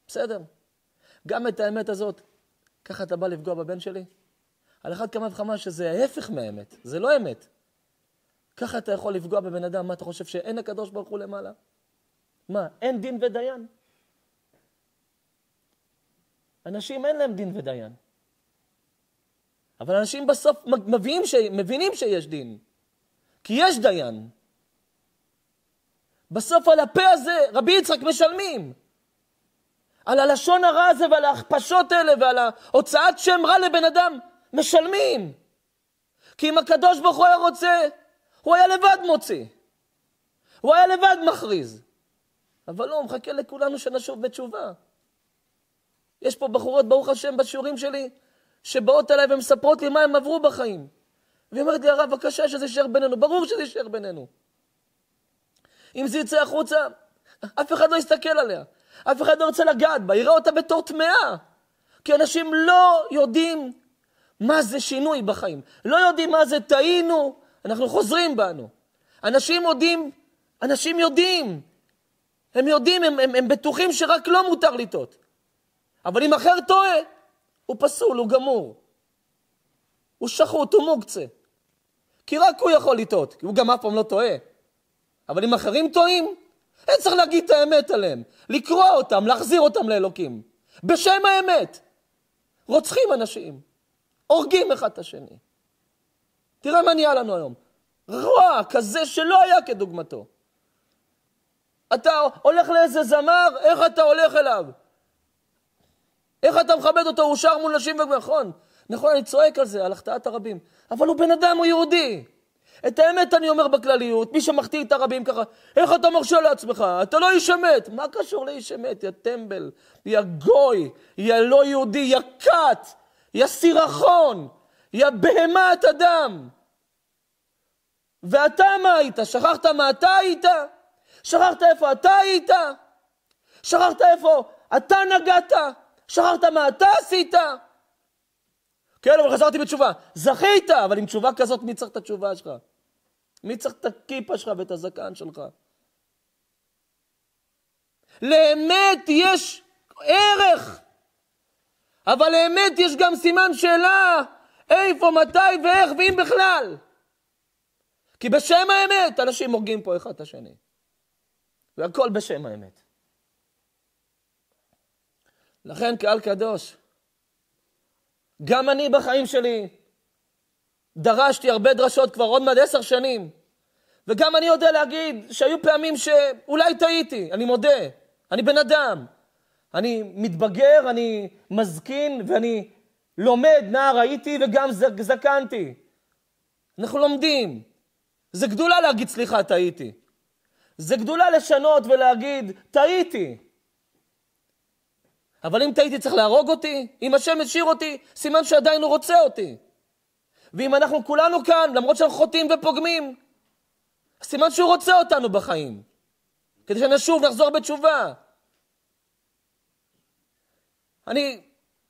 בסדר. גם את האמת הזאת, ככה אתה בא לפגוע בבן שלי? על אחת כמה וכמה שזה ההפך מהאמת, זה לא אמת. ככה אתה יכול לפגוע בבן אדם, מה אתה חושב שאין הקדוש ברוך הוא למעלה? מה, אין דין ודיין? אנשים אין להם דין ודיין. אבל אנשים בסוף מבינים, ש... מבינים שיש דין, כי יש דיין. בסוף על הפה הזה, רבי יצחק, משלמים. על הלשון הרע הזה ועל ההכפשות האלה ועל ההוצאת שם רע לבן אדם, משלמים. כי אם הקדוש ברוך הוא היה רוצה, הוא היה לבד מוציא. הוא היה לבד מכריז. אבל לא, הוא מחכה לכולנו שנשוב בתשובה. יש פה בחורות, ברוך השם, בשיעורים שלי, שבאות אליי ומספרות לי מה הם עברו בחיים. והיא אומרת לי, הרב, בבקשה שזה יישאר בינינו. ברור שזה יישאר בינינו. אם זה יצא החוצה, אף אחד לא יסתכל עליה. אף אחד לא ירצה לגעת בה, יראה אותה בתור טמאה. כי אנשים לא יודעים מה זה שינוי בחיים. לא יודעים מה זה טעינו, אנחנו חוזרים בנו. אנשים יודעים, אנשים יודעים. הם יודעים, הם, הם, הם בטוחים שרק לא מותר לטעות. אבל אם אחר טועה, הוא פסול, הוא גמור. הוא שחוט, הוא מוקצה. כי רק הוא יכול לטעות, כי הוא גם אף פעם לא טועה. אבל אם אחרים טועים, אין צריך להגיד את האמת עליהם, לקרוע אותם, להחזיר אותם לאלוקים. בשם האמת. רוצחים אנשים, הורגים אחד את השני. תראה מה נהיה לנו היום. רוע כזה שלא היה כדוגמתו. אתה הולך לאיזה זמר, איך אתה הולך אליו? איך אתה מכבד אותו? הוא שר מול נשים ונכון. נכון, אני צועק על זה, על החטאת הרבים. אבל הוא בן אדם, הוא יהודי. את האמת אני אומר בכלליות, מי שמחטיא את הרבים ככה, איך אתה מרשה לעצמך? אתה לא איש אמת. מה קשור לאיש אמת, יא טמבל, יא גוי, יא לא יהודי, יא כת, יא סירחון, יא בהמת אדם. ואתה מה היית? שכחת מה אתה היית? שכחת איפה אתה היית? שכחת איפה אתה נגעת? שכחת מה אתה עשית? כן, אבל חזרתי בתשובה. זכית, אבל עם תשובה כזאת, מי צריך את התשובה שלך? מי צריך את הכיפה שלך ואת הזקן שלך? לאמת יש ערך, אבל לאמת יש גם סימן שאלה, איפה, מתי ואיך, ואם בכלל. כי בשם האמת אנשים הורגים פה אחד את השני. והכל בשם האמת. לכן, קהל קדוש, גם אני בחיים שלי דרשתי הרבה דרשות כבר עוד מעט עשר שנים, וגם אני יודע להגיד שהיו פעמים שאולי טעיתי, אני מודה, אני בן אדם. אני מתבגר, אני מזקין ואני לומד, נער הייתי וגם זקנתי. אנחנו לומדים. זה גדולה להגיד סליחה, טעיתי. זה גדולה לשנות ולהגיד, טעיתי. אבל אם טעיתי צריך להרוג אותי? אם השם השאיר אותי, סימן שעדיין הוא רוצה אותי. ואם אנחנו כולנו כאן, למרות שאנחנו חוטאים ופוגמים, סימן שהוא רוצה אותנו בחיים. כדי שנשוב, נחזור בתשובה. אני,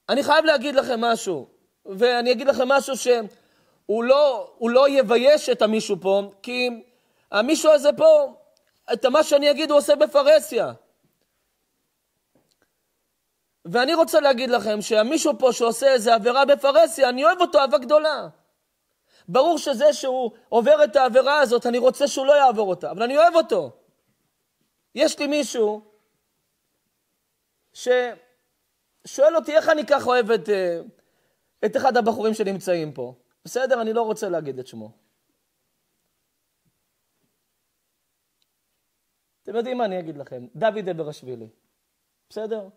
אני חייב להגיד לכם משהו, ואני אגיד לכם משהו שהוא לא, לא יבייש את המישהו פה, כי המישהו הזה פה, את מה שאני אגיד הוא עושה בפרהסיה. ואני רוצה להגיד לכם שהמישהו פה שעושה איזה עבירה בפרהסיה, אני אוהב אותו אהבה גדולה. ברור שזה שהוא עובר את העבירה הזאת, אני רוצה שהוא לא יעבור אותה, אבל אני אוהב אותו. יש לי מישהו ששואל אותי איך אני ככה אוהב את, אה, את אחד הבחורים שנמצאים פה. בסדר, אני לא רוצה להגיד את שמו. אתם יודעים מה אני אגיד לכם? דוד אברשווילי. בסדר?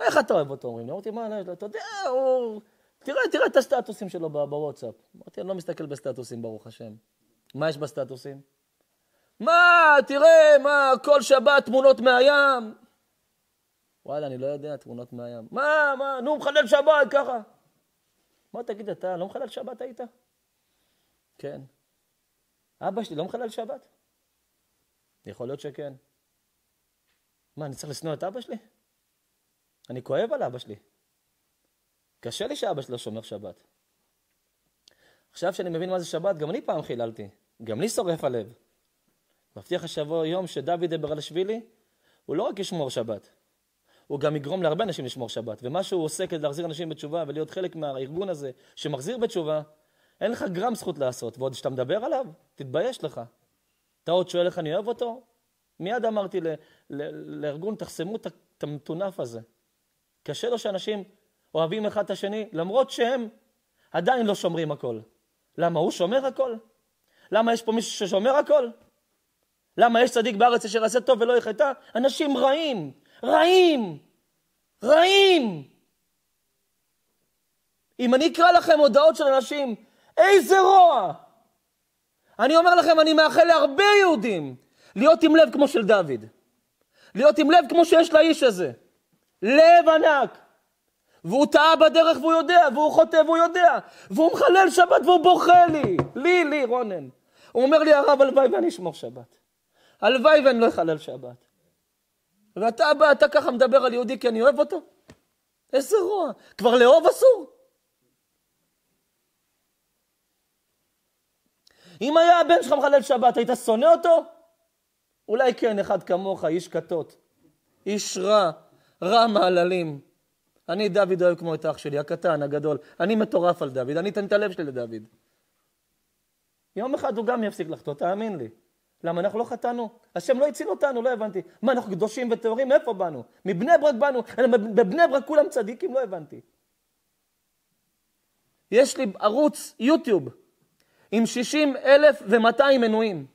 איך אתה אוהב אותו? אומרים לי, אמרתי, מה, אתה יודע, הוא... תראה, תראה את הסטטוסים שלו בוואטסאפ. אמרתי, אני לא מסתכל בסטטוסים, ברוך השם. מה יש בסטטוסים? מה, תראה, מה, כל שבת תמונות מהים. וואלה, אני לא יודע, תמונות מהים. מה, מה, נו, מחלל שבת, ככה. מה, תגיד, אתה לא מחלל שבת היית? כן. אבא שלי לא מחלל שבת? יכול להיות שכן. מה, אני צריך לשנוא את אבא שלי? אני כואב על אבא שלי. קשה לי שאבא שלי לא שומר שבת. עכשיו שאני מבין מה זה שבת, גם אני פעם חיללתי. גם לי שורף הלב. מבטיח שיבוא יום שדוד אברלשווילי, הוא לא רק ישמור שבת, הוא גם יגרום להרבה אנשים לשמור שבת. ומה שהוא עושה כדי להחזיר אנשים בתשובה ולהיות חלק מהארגון הזה שמחזיר בתשובה, אין לך גרם זכות לעשות. ועוד כשאתה מדבר עליו, תתבייש לך. אתה עוד שואל איך אני אוהב אותו? מיד אמרתי לארגון, תחסמו את המטונף הזה. קשה לו שאנשים אוהבים אחד את השני, למרות שהם עדיין לא שומרים הכל. למה, הוא שומר הכל? למה יש פה מישהו ששומר הכל? למה יש צדיק בארץ אשר יעשה טוב ולא יחטא? אנשים רעים, רעים, רעים. אם אני אקרא לכם הודעות של אנשים, איזה רוע. אני אומר לכם, אני מאחל להרבה יהודים להיות עם לב כמו של דוד. להיות עם לב כמו שיש לאיש הזה. לב ענק. והוא טעה בדרך והוא יודע, והוא חוטא והוא יודע, והוא מחלל שבת והוא בוכה לי, לי, לי, רונן. הוא אומר לי, הרב, הלוואי ואני אשמור שבת. הלוואי ואני לא אחלל שבת. ואתה בא, אתה ככה מדבר על יהודי כי אני אוהב אותו? איזה רוע. כבר לאהוב אסור. אם היה הבן שלך מחלל שבת, היית שונא אותו? אולי כן, אחד כמוך, איש כתות. איש רע, רע מעללים. אני דוד אוהב כמו את אח שלי, הקטן, הגדול. אני מטורף על דוד, אני אתן את הלב שלי לדוד. יום אחד הוא גם יפסיק לחטוא, תאמין לי. למה אנחנו לא חטאנו? השם לא הציל אותנו, לא הבנתי. מה, אנחנו קדושים וטהורים? מאיפה באנו? מבני ברק באנו? בבני ברק כולם צדיקים? לא הבנתי. יש לי ערוץ יוטיוב עם 60 אלף ו-200 מנויים.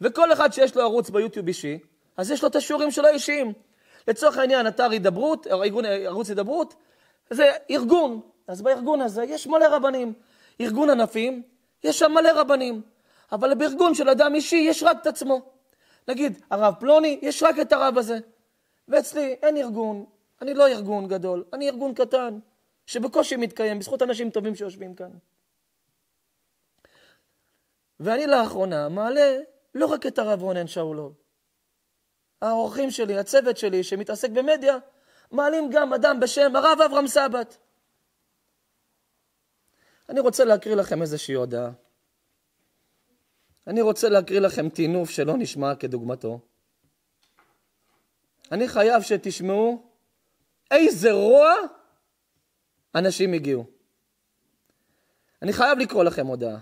וכל אחד שיש לו ערוץ ביוטיוב אישי, אז יש לו את השיעורים שלו אישיים. לצורך העניין, אתר הידברות, ערוץ הידברות, זה ארגון. אז בארגון הזה יש מלא רבנים. ארגון ענפים, יש שם מלא רבנים. אבל בארגון של אדם אישי יש רק את עצמו. נגיד, הרב פלוני, יש רק את הרב הזה. ואצלי אין ארגון, אני לא ארגון גדול, אני ארגון קטן, שבקושי מתקיים בזכות אנשים טובים שיושבים כאן. ואני לאחרונה מעלה לא רק את הרב רונן שאולוב. האורחים שלי, הצוות שלי שמתעסק במדיה, מעלים גם אדם בשם הרב אברהם סבת. אני רוצה להקריא לכם איזושהי הודעה. אני רוצה להקריא לכם טינוף שלא נשמע כדוגמתו. אני חייב שתשמעו איזה רוע אנשים הגיעו. אני חייב לקרוא לכם הודעה.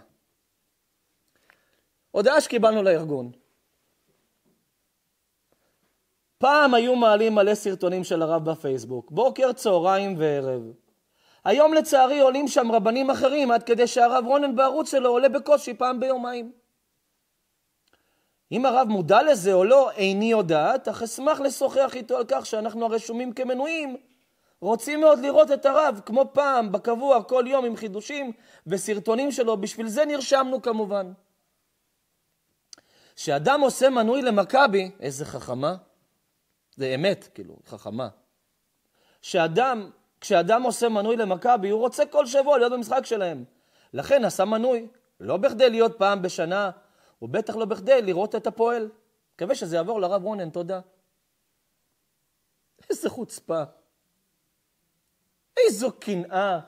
הודעה שקיבלנו לארגון. פעם היו מעלים מלא סרטונים של הרב בפייסבוק, בוקר, צהריים וערב. היום לצערי עולים שם רבנים אחרים, עד כדי שהרב רונן בערוץ שלו עולה בקושי פעם ביומיים. אם הרב מודע לזה או לא, איני יודעת, אך אשמח לשוחח איתו על כך שאנחנו הרשומים כמנויים. רוצים מאוד לראות את הרב, כמו פעם, בקבוע, כל יום עם חידושים וסרטונים שלו, בשביל זה נרשמנו כמובן. כשאדם עושה מנוי למכבי, איזה חכמה, זה אמת, כאילו, חכמה. כשאדם, כשאדם עושה מנוי למכבי, הוא רוצה כל שבוע להיות במשחק שלהם. לכן עשה מנוי, לא בכדי להיות פעם בשנה, ובטח לא בכדי לראות את הפועל. מקווה שזה יעבור לרב רונן, תודה. איזה חוצפה. איזו קנאה.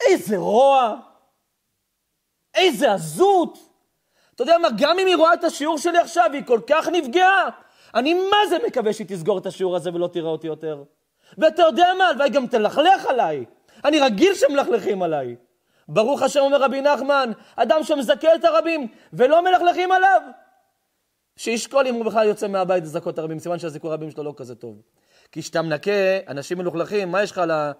איזה רוע. איזה עזות. אתה יודע מה, גם אם היא רואה את השיעור שלי עכשיו, היא כל כך נפגעה. אני מה זה מקווה שהיא תסגור את השיעור הזה ולא תראה אותי יותר. ואתה יודע מה, הלוואי גם תלכלך עליי. אני רגיל שמלכלכים עליי. ברוך השם אומר רבי נחמן, אדם שמזכה את הרבים ולא מלכלכים עליו, שישקול אם הוא בכלל יוצא מהבית לזכות הרבים, סימן שהזיכוי הרבים שלו לא כזה טוב. כי כשאתה מנקה אנשים מלוכלכים, מה יש לך על, ה...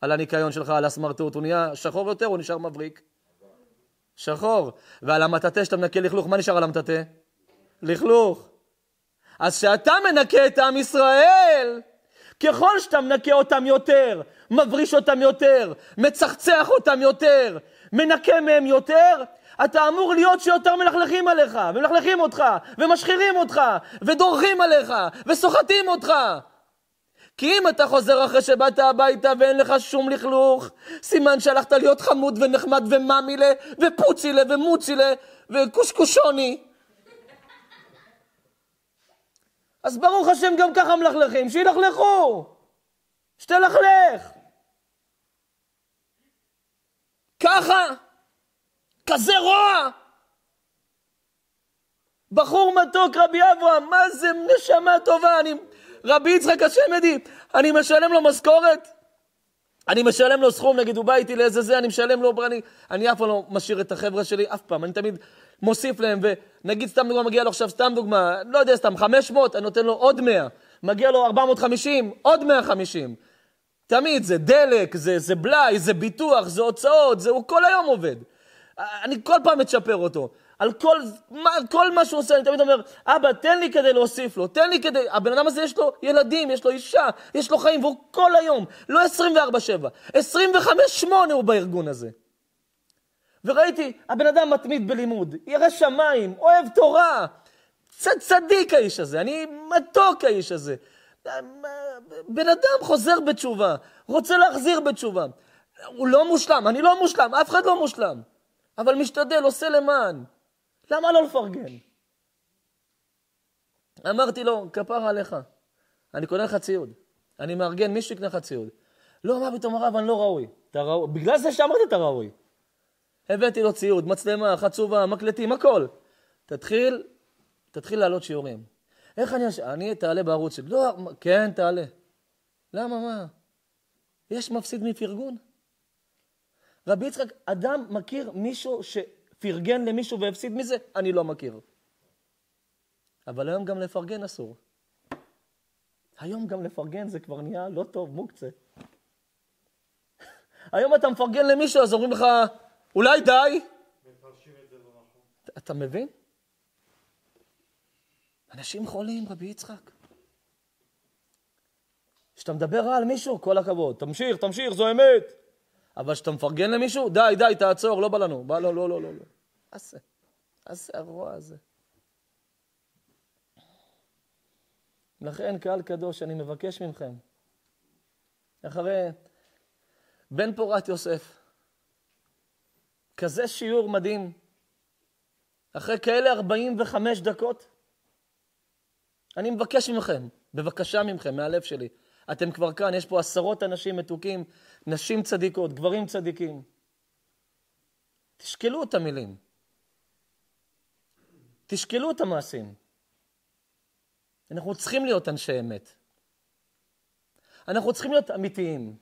על הניקיון שלך, על הסמרטוט? הוא נהיה שחור יותר, הוא נשאר מבריק. שחור. ועל המטאטה שאתה מנקה לכלוך, מה נשאר על המטאטה? לכלוך. אז כשאתה מנקה את עם ישראל, ככל שאתה מנקה אותם יותר, מבריש אותם יותר, מצחצח אותם יותר, מנקה מהם יותר, אתה אמור להיות שיותר מלכלכים עליך, ומלכלכים אותך, ומשחירים אותך, ודורכים עליך, וסוחטים אותך. כי אם אתה חוזר אחרי שבאת הביתה ואין לך שום לכלוך, סימן שהלכת להיות חמוד ונחמד ומאמילה, ופוצילה ומוצילה, וקושקושוני. אז ברוך השם גם ככה מלכלכים, שילכלכו, שתלכלך. ככה, כזה רוע. בחור מתוק, רבי אברהם, מה זה נשמה טובה, אני... רבי יצחק השמדי, אני משלם לו משכורת, אני משלם לו סכום, נגיד הוא בא איתי לאיזה זה, אני משלם לו, אני, אני אף פעם לא משאיר את החבר'ה שלי, אף פעם, אני תמיד מוסיף להם, ונגיד סתם דוגמה, מגיע לו עכשיו, סתם דוגמה, לא יודע, סתם 500, אני נותן לו עוד 100, מגיע לו 450, עוד 150. תמיד זה דלק, זה, זה בלאי, זה ביטוח, זה הוצאות, זה, הוא כל היום עובד. אני כל פעם מצ'פר אותו. על כל, מה, כל מה שהוא עושה, אני תמיד אומר, אבא, תן לי כדי להוסיף לו, תן לי כדי... הבן אדם הזה יש לו ילדים, יש לו אישה, יש לו חיים, והוא כל היום, לא 24-7, 25-8 הוא בארגון הזה. וראיתי, הבן אדם מתמיד בלימוד, ירא שמיים, אוהב תורה, צד צדיק האיש הזה, אני מתוק האיש הזה. בן אדם חוזר בתשובה, רוצה להחזיר בתשובה. הוא לא מושלם, אני לא מושלם, אף אחד לא מושלם. אבל משתדל, עושה למען. למה לא לפרגן? אמרתי לו, כפרה עליך, אני קונה לך ציוד. אני מארגן, מישהו יקנה לך ציוד. לא, מה פתאום הרב, אני לא ראוי. אתה ראוי. בגלל זה שאמרתי אתה ראוי. הבאתי לו ציוד, מצלמה, חצובה, מקלטים, הכל. תתחיל, תתחיל לעלות שיעורים. איך אני, אני תעלה בערוץ שלי. לא, כן, תעלה. למה, מה? יש מפסיד מפרגון? רבי יצחק, אדם מכיר מישהו שפרגן למישהו והפסיד מזה? אני לא מכיר. אבל היום גם לפרגן אסור. היום גם לפרגן זה כבר נהיה לא טוב, מוקצה. היום אתה מפרגן למישהו, אז אומרים לך, אולי די. לא אתה מבין? אנשים חולים, רבי יצחק. כשאתה מדבר רע על מישהו, כל הכבוד. תמשיך, תמשיך, זו אמת. אבל כשאתה מפרגן למישהו, די, די, תעצור, לא בא לנו. בא, לא, לא, לא, לא. לא. מה זה? מה זה הרוע הזה? לכן, קהל קדוש, אני מבקש מכם, אחרי בן פורת יוסף, כזה שיעור מדהים, אחרי כאלה 45 דקות, אני מבקש מכם, בבקשה מכם, מהלב שלי, אתם כבר כאן, יש פה עשרות אנשים מתוקים, נשים צדיקות, גברים צדיקים. תשקלו את המילים. תשקלו את המעשים. אנחנו צריכים להיות אנשי אמת. אנחנו צריכים להיות אמיתיים.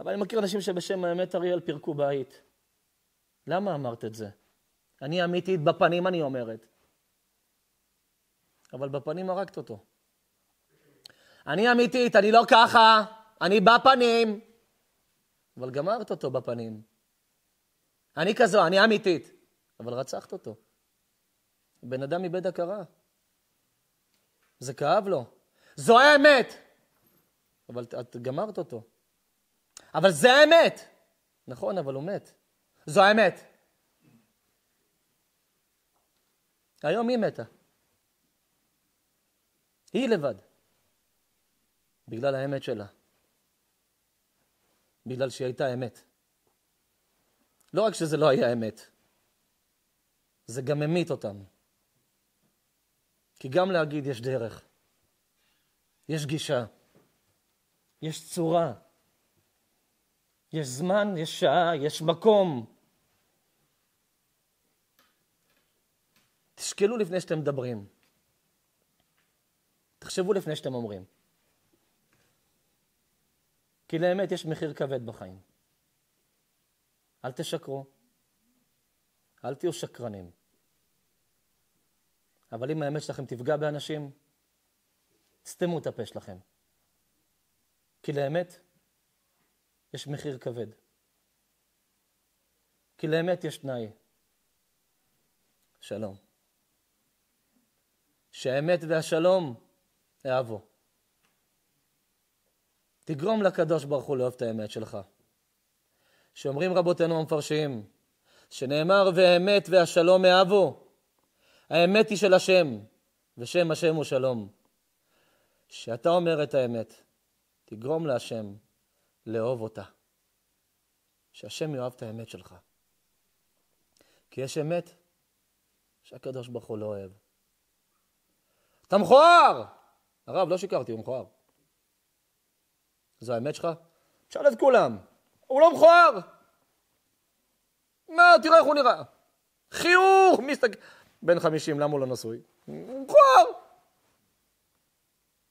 אבל אני מכיר אנשים שבשם האמת אריאל פירקו בית. למה אמרת את זה? אני אמיתית בפנים, אני אומרת. אבל בפנים הרגת אותו. אני אמיתית, אני לא ככה, אני בפנים. אבל גמרת אותו בפנים. אני כזו, אני אמיתית. אבל רצחת אותו. בן אדם איבד הכרה. זה כאב לו. זו האמת. אבל את גמרת אותו. אבל זה האמת. נכון, אבל הוא מת. זו האמת. היום היא מתה. היא לבד. בגלל האמת שלה. בגלל שהיא הייתה אמת. לא רק שזה לא היה אמת, זה גם המית אותם. כי גם להגיד יש דרך, יש גישה, יש צורה, יש זמן, יש שעה, יש מקום. תשקלו לפני שאתם מדברים. תחשבו לפני שאתם אומרים. כי לאמת יש מחיר כבד בחיים. אל תשקרו, אל תהיו שקרנים. אבל אם האמת שלכם תפגע באנשים, סתמו את הפה שלכם. כי לאמת יש מחיר כבד. כי לאמת יש תנאי. שלום. שהאמת והשלום אהבו. תגרום לקדוש ברוך הוא לאהוב את האמת שלך. שאומרים רבותינו המפרשים, שנאמר והאמת והשלום אהבו. האמת היא של השם, ושם השם הוא שלום. כשאתה אומר את האמת, תגרום להשם לאהוב אותה. שהשם יאהב את האמת שלך. כי יש אמת שהקדוש ברוך הוא לא אוהב. אתה מכוער! הרב, לא שיקרתי, הוא מכוער. זו האמת שלך? תשאל את כולם. הוא לא מכוער. מה, תראה איך הוא נראה. חיוך, מסתכל... בן חמישים, למה הוא לא נשוי? הוא מכוער.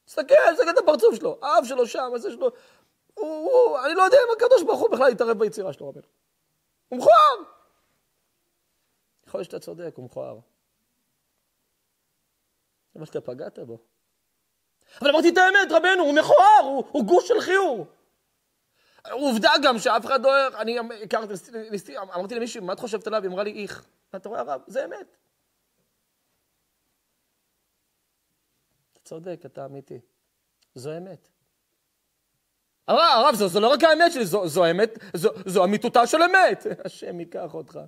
תסתכל, תסתכל את הפרצוף שלו, האף שלו שם, הזה שלו. הוא, הוא, אני לא יודע אם הקדוש ברוך הוא בכלל יתערב ביצירה שלו, רבי. הוא מכוער. יכול להיות שאתה צודק, הוא מכוער. אבל שאתה פגעת בו. אבל אמרתי את האמת, רבנו, הוא מכוער, הוא, הוא גוש של חיור. עובדה גם שאף אחד לא... אני הכרתי, אמרתי למישהי, מה את חושבת עליו? היא אמרה לי, איך. אתה רואה הרב, זה אמת. אתה צודק, אתה אמיתי. זו אמת. הרב, הרב זו, זו לא רק האמת שלי, זו, זו אמת, זו, זו אמיתותה של אמת. השם ייקח אותך.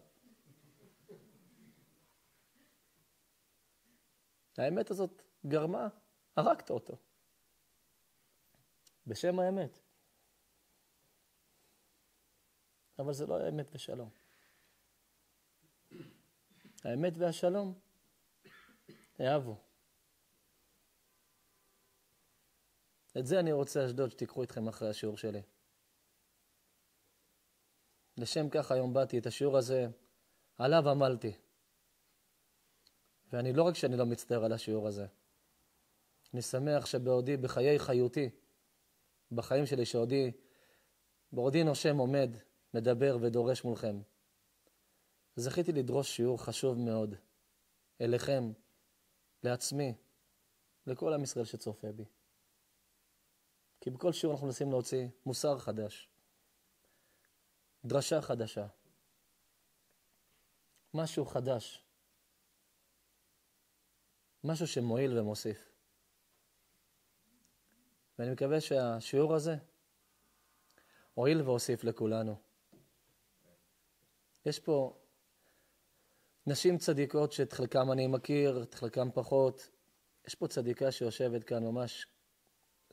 האמת הזאת גרמה, הרגת אותו. בשם האמת. אבל זה לא האמת ושלום. האמת והשלום אהבו. את זה אני רוצה, אשדוד, שתיקחו איתכם אחרי השיעור שלי. לשם כך היום באתי, את השיעור הזה, עליו עמלתי. ואני לא רק שאני לא מצטער על השיעור הזה, אני שמח שבעודי, בחיי חיותי, בחיים שלי, שעודי, בעודי נושם עומד, מדבר ודורש מולכם. זכיתי לדרוש שיעור חשוב מאוד אליכם, לעצמי, לכל עם ישראל שצופה בי. כי בכל שיעור אנחנו מנסים להוציא מוסר חדש, דרשה חדשה, משהו חדש, משהו שמועיל ומוסיף. ואני מקווה שהשיעור הזה הועיל והוסיף לכולנו. יש פה נשים צדיקות שאת חלקם אני מכיר, את חלקם פחות. יש פה צדיקה שיושבת כאן ממש,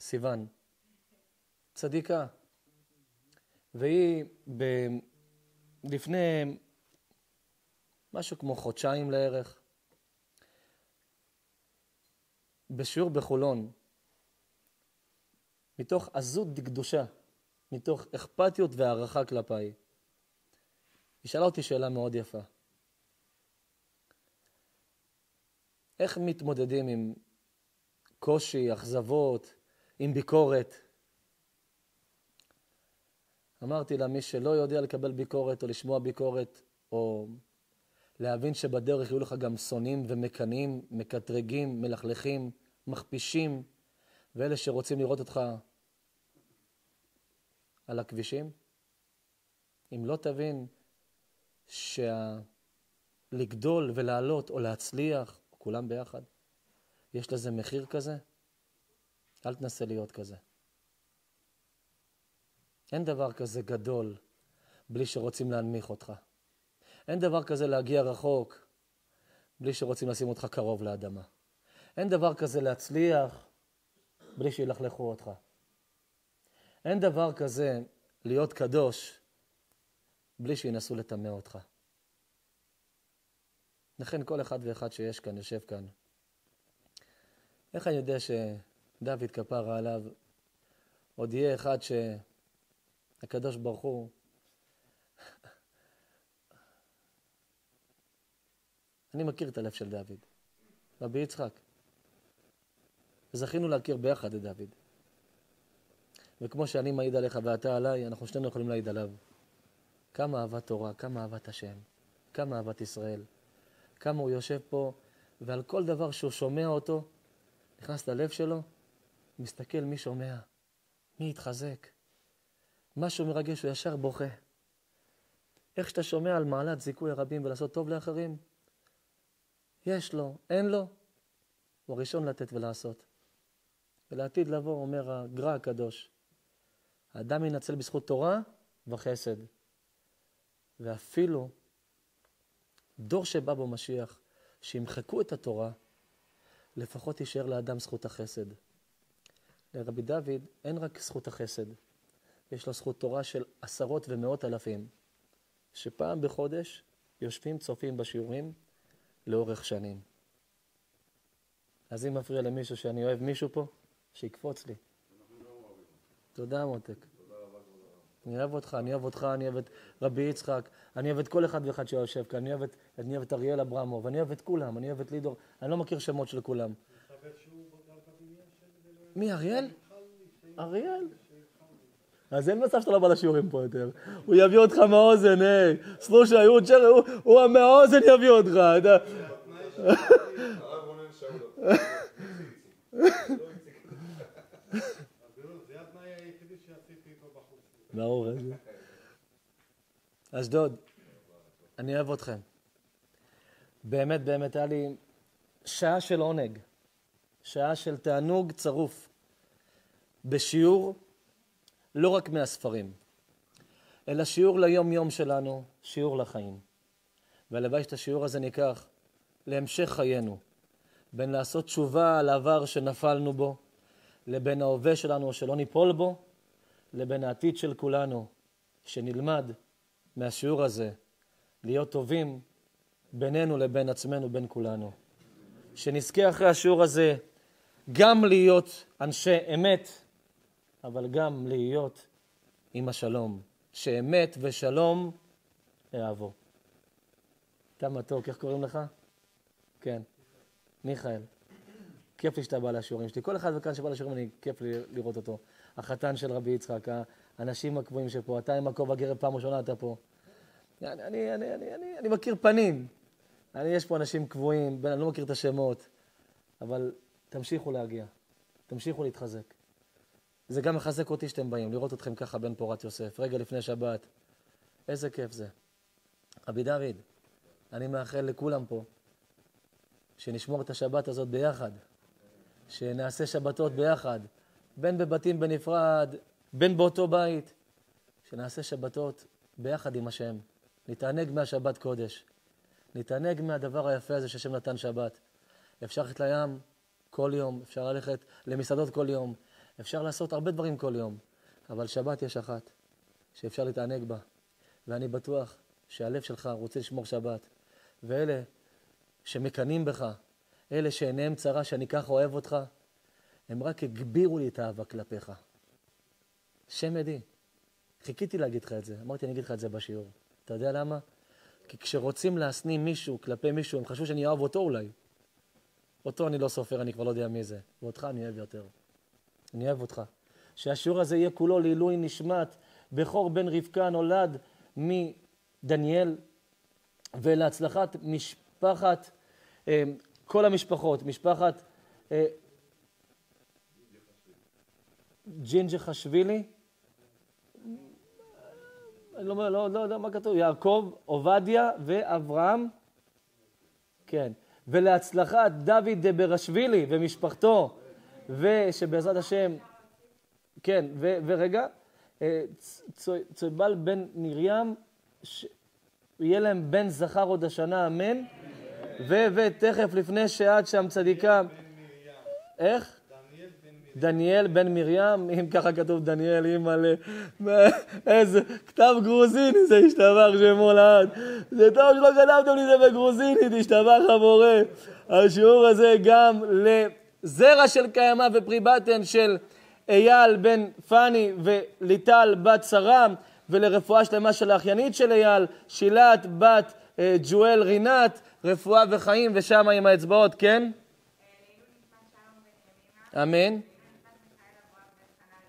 סיוון. צדיקה. והיא ב... לפני משהו כמו חודשיים לערך, בשיעור בחולון, מתוך עזות דקדושה, מתוך אכפתיות והערכה כלפיי, היא שאלה אותי שאלה מאוד יפה. איך מתמודדים עם קושי, אכזבות, עם ביקורת? אמרתי לה, מי שלא יודע לקבל ביקורת או לשמוע ביקורת, או להבין שבדרך יהיו לך גם שונאים ומקנאים, מקטרגים, מלכלכים, מכפישים, ואלה שרוצים לראות אותך על הכבישים, אם לא תבין שלגדול ולעלות או להצליח, כולם ביחד, יש לזה מחיר כזה, אל תנסה להיות כזה. אין דבר כזה גדול בלי שרוצים להנמיך אותך. אין דבר כזה להגיע רחוק בלי שרוצים לשים אותך קרוב לאדמה. אין דבר כזה להצליח בלי שילכלכו אותך. אין דבר כזה להיות קדוש בלי שינסו לטמא אותך. לכן כל אחד ואחד שיש כאן, יושב כאן. איך אני יודע שדוד כפרה עליו עוד יהיה אחד שהקדוש ברוך הוא אני מכיר את הלב של דוד, רבי יצחק. וזכינו להכיר ביחד את דוד. וכמו שאני מעיד עליך ואתה עליי, אנחנו שנינו יכולים להעיד עליו. כמה אהבת תורה, כמה אהבת השם, כמה אהבת ישראל, כמה הוא יושב פה, ועל כל דבר שהוא שומע אותו, נכנס ללב שלו, מסתכל מי שומע, מי יתחזק. משהו מרגש, הוא ישר בוכה. איך שאתה שומע על מעלת זיכוי הרבים ולעשות טוב לאחרים, יש לו, אין לו, הוא הראשון לתת ולעשות. ולעתיד לבוא, אומר הגר"א הקדוש, האדם ינצל בזכות תורה וחסד. ואפילו דור שבא בו משיח, שימחקו את התורה, לפחות יישאר לאדם זכות החסד. לרבי דוד אין רק זכות החסד, יש לו זכות תורה של עשרות ומאות אלפים, שפעם בחודש יושבים, צופים בשיעורים לאורך שנים. אז אם מפריע למישהו שאני אוהב מישהו פה, שיקפוץ לי. תודה, מותק. אני אוהב אותך, אני אוהב אותך, אני אוהב את רבי יצחק, אני אוהב את כל אחד ואחד שיושב כאן, אני אוהב את, אני אוהב את אריאל אברמוב, אני אוהב את כולם, אני אוהב את לידור, אני לא מכיר שמות של כולם. מי, אריאל? אריאל? אז אין מצב שאתה לא בא לשיעורים פה יותר. הוא יביא אותך מהאוזן, היי. סלושה, הוא מהאוזן יביא אותך. ברור. אשדוד, אני אוהב אתכם. באמת, באמת, היה לי שעה של עונג, שעה של תענוג צרוף, בשיעור לא רק מהספרים, אלא שיעור ליום-יום שלנו, שיעור לחיים. והלוואי שאת השיעור הזה ניקח להמשך חיינו, בין לעשות תשובה על העבר שנפלנו בו, לבין ההווה שלנו שלא ניפול בו, לבין העתיד של כולנו, שנלמד מהשיעור הזה להיות טובים בינינו לבין עצמנו, בין כולנו. שנזכה אחרי השיעור הזה גם להיות אנשי אמת, אבל גם להיות עם השלום, שאמת ושלום אהבו. אתה מתוק, איך קוראים לך? כן, מיכאל. כיף לי שאתה בא לשיעורים שלי. כל אחד וכאן שבא לשיעורים, אני כיף לי לראות אותו. החתן של רבי יצחק, האנשים הקבועים שפה, אתה עם עקוב הגרב, פעם ראשונה אתה פה. אני, אני, אני, אני, אני, אני מכיר פנים. אני, יש פה אנשים קבועים, אני לא מכיר את השמות, אבל תמשיכו להגיע, תמשיכו להתחזק. זה גם מחזק אותי שאתם באים, לראות אתכם ככה בן פורת יוסף, רגע לפני שבת. איזה כיף זה. רבי דוד, אני מאחל לכולם פה שנשמור את השבת הזאת ביחד, שנעשה שבתות ביחד, בין בבתים בנפרד, בין באותו בית, שנעשה שבתות ביחד עם השם. נתענג מהשבת קודש. נתענג מהדבר היפה הזה שהשם נתן שבת. אפשר ללכת לים כל יום, אפשר ללכת למסעדות כל יום, אפשר לעשות הרבה דברים כל יום, אבל שבת יש אחת שאפשר להתענג בה. ואני בטוח שהלב שלך רוצה לשמור שבת. ואלה שמקנאים בך, אלה שעיניהם צרה שאני ככה אוהב אותך, הם רק הגבירו לי את האהבה כלפיך. שם עדי. חיכיתי להגיד לך את זה, אמרתי אני אגיד לך את זה בשיעור. אתה יודע למה? כי כשרוצים להשניא מישהו כלפי מישהו, הם חשבו שאני אוהב אותו אולי. אותו אני לא סופר, אני כבר לא יודע מי זה. ואותך אני אוהב יותר. אני אוהב אותך. שהשיעור הזה יהיה כולו לעילוי נשמת בכור בן רבקה נולד מדניאל ולהצלחת משפחת, אה, כל המשפחות, משפחת אה, ג'ינג'ה חשווילי, אני לא, לא, לא יודע מה כתוב, יעקב, עובדיה ואברהם, כן, ולהצלחת דוד דברשווילי ומשפחתו, ושבעזרת השם, כן, ו, ורגע, אה, צויבל בן מרים, ש... יהיה להם בן זכר עוד השנה, אמן, ותכף לפני שעד שם צדיקה, איך? דניאל בן מרים, אם ככה כתוב דניאל, אימא'לה, איזה כתב גרוזיני זה השתבח שמו לעד. זה טוב שלא כתבתם לי זה בגרוזינית, השתבח הבורא. השיעור הזה גם לזרע של קיימא ופרי בטן של אייל בן פאני וליטל בת שרה, ולרפואה שלמה של האחיינית של אייל, שילת בת אה, ג'ואל רינת, רפואה וחיים, ושמה עם האצבעות, כן? אמן.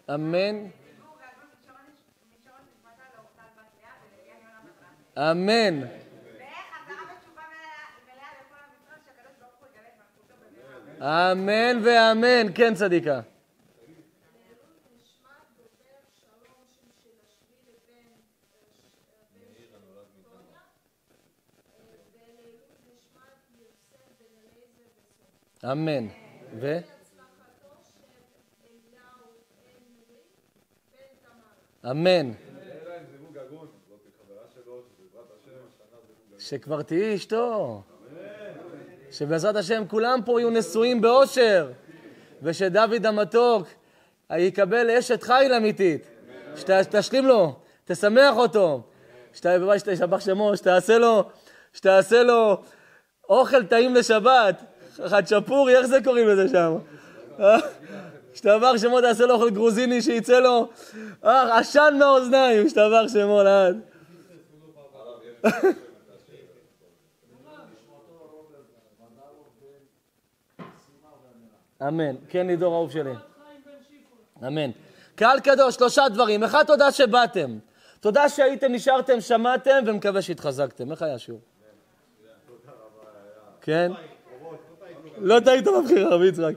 אמן. אמן. אמן ואמן. כן, צדיקה. אמן. ו? אמן. שכבר תהיי אשתו. שבעזרת השם כולם פה יהיו נשואים באושר, ושדוד המתוק יקבל אשת חיל אמיתית, שתשלים לו, תשמח אותו, שתשבח שמו, שתעשה לו, שתעשה לו אוכל טעים לשבת, חצ'פורי, איך זה קוראים לזה שם? השתבח שמו תעשה לו אוכל גרוזיני שיצא לו אה, עשן מהאוזניים, השתבח שמו לעד. אמן. כן, לידור אהוב שלי. אמן. קהל קדוש, שלושה דברים. אחד, תודה שבאתם. תודה שהייתם, נשארתם, שמעתם, ומקווה שהתחזקתם. איך היה השיעור? כן? לא טעית בבחירה, רבי יצחק.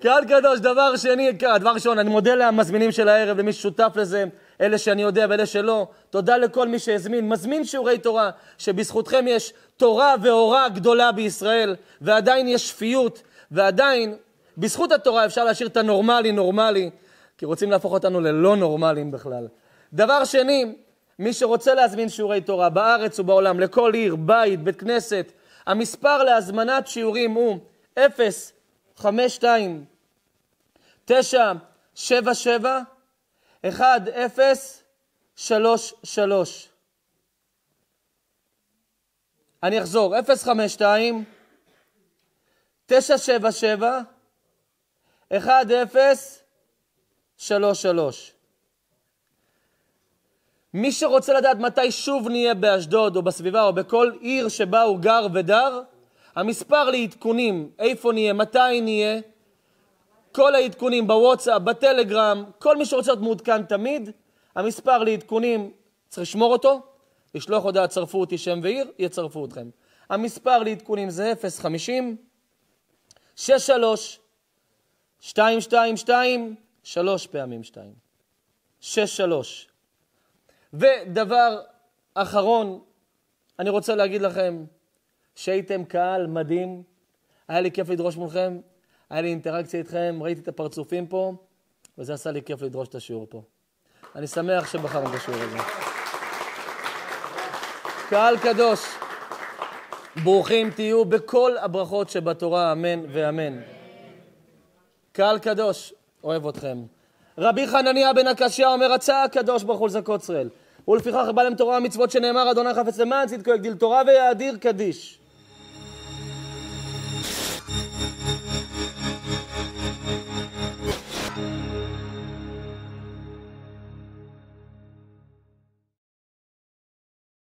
קהל קדוש, דבר שני, דבר ראשון, אני מודה למזמינים של הערב, למי ששותף לזה. אלה שאני יודע ואלה שלא, תודה לכל מי שהזמין, מזמין שיעורי תורה, שבזכותכם יש תורה והוראה גדולה בישראל, ועדיין יש שפיות, ועדיין, בזכות התורה אפשר להשאיר את הנורמלי נורמלי, כי רוצים להפוך אותנו ללא נורמליים בכלל. דבר שני, מי שרוצה להזמין שיעורי תורה בארץ ובעולם, לכל עיר, בית, בית כנסת, המספר להזמנת שיעורים הוא 0, 5, 2, 9, 7, 7, 1, 0, 3, 3. אני אחזור, 0, 5, 2, 9, 7, 7, 1, 0, 3, 3. מי שרוצה לדעת מתי שוב נהיה באשדוד או בסביבה או בכל עיר שבה הוא גר ודר, המספר לעדכונים, איפה נהיה, מתי נהיה, כל העדכונים בוואטסאפ, בטלגרם, כל מי שרוצה להיות מעודכן תמיד, המספר לעדכונים, צריך לשמור אותו, לשלוח הודעה, צרפו אותי שם ועיר, יצרפו אתכם. המספר לעדכונים זה 050 63 222 שלוש פעמים 2. 63. ודבר אחרון, אני רוצה להגיד לכם שהייתם קהל מדהים, היה לי כיף לדרוש מולכם, היה לי אינטראקציה איתכם, ראיתי את הפרצופים פה, וזה עשה לי כיף לדרוש את השיעור פה. אני שמח שבחרנו בשיעור הזה. קהל קדוש, ברוכים תהיו בכל הברכות שבתורה, אמן ואמן. קהל קדוש, אוהב אתכם. רבי חנניה בן הקשיא אומר, רצה הקדוש ברוך הוא לזכות ישראל. ולפיכך בא להם תורה ומצוות שנאמר, אדוני חפץ למען צדקו יגדיל תורה ויאדיר קדיש.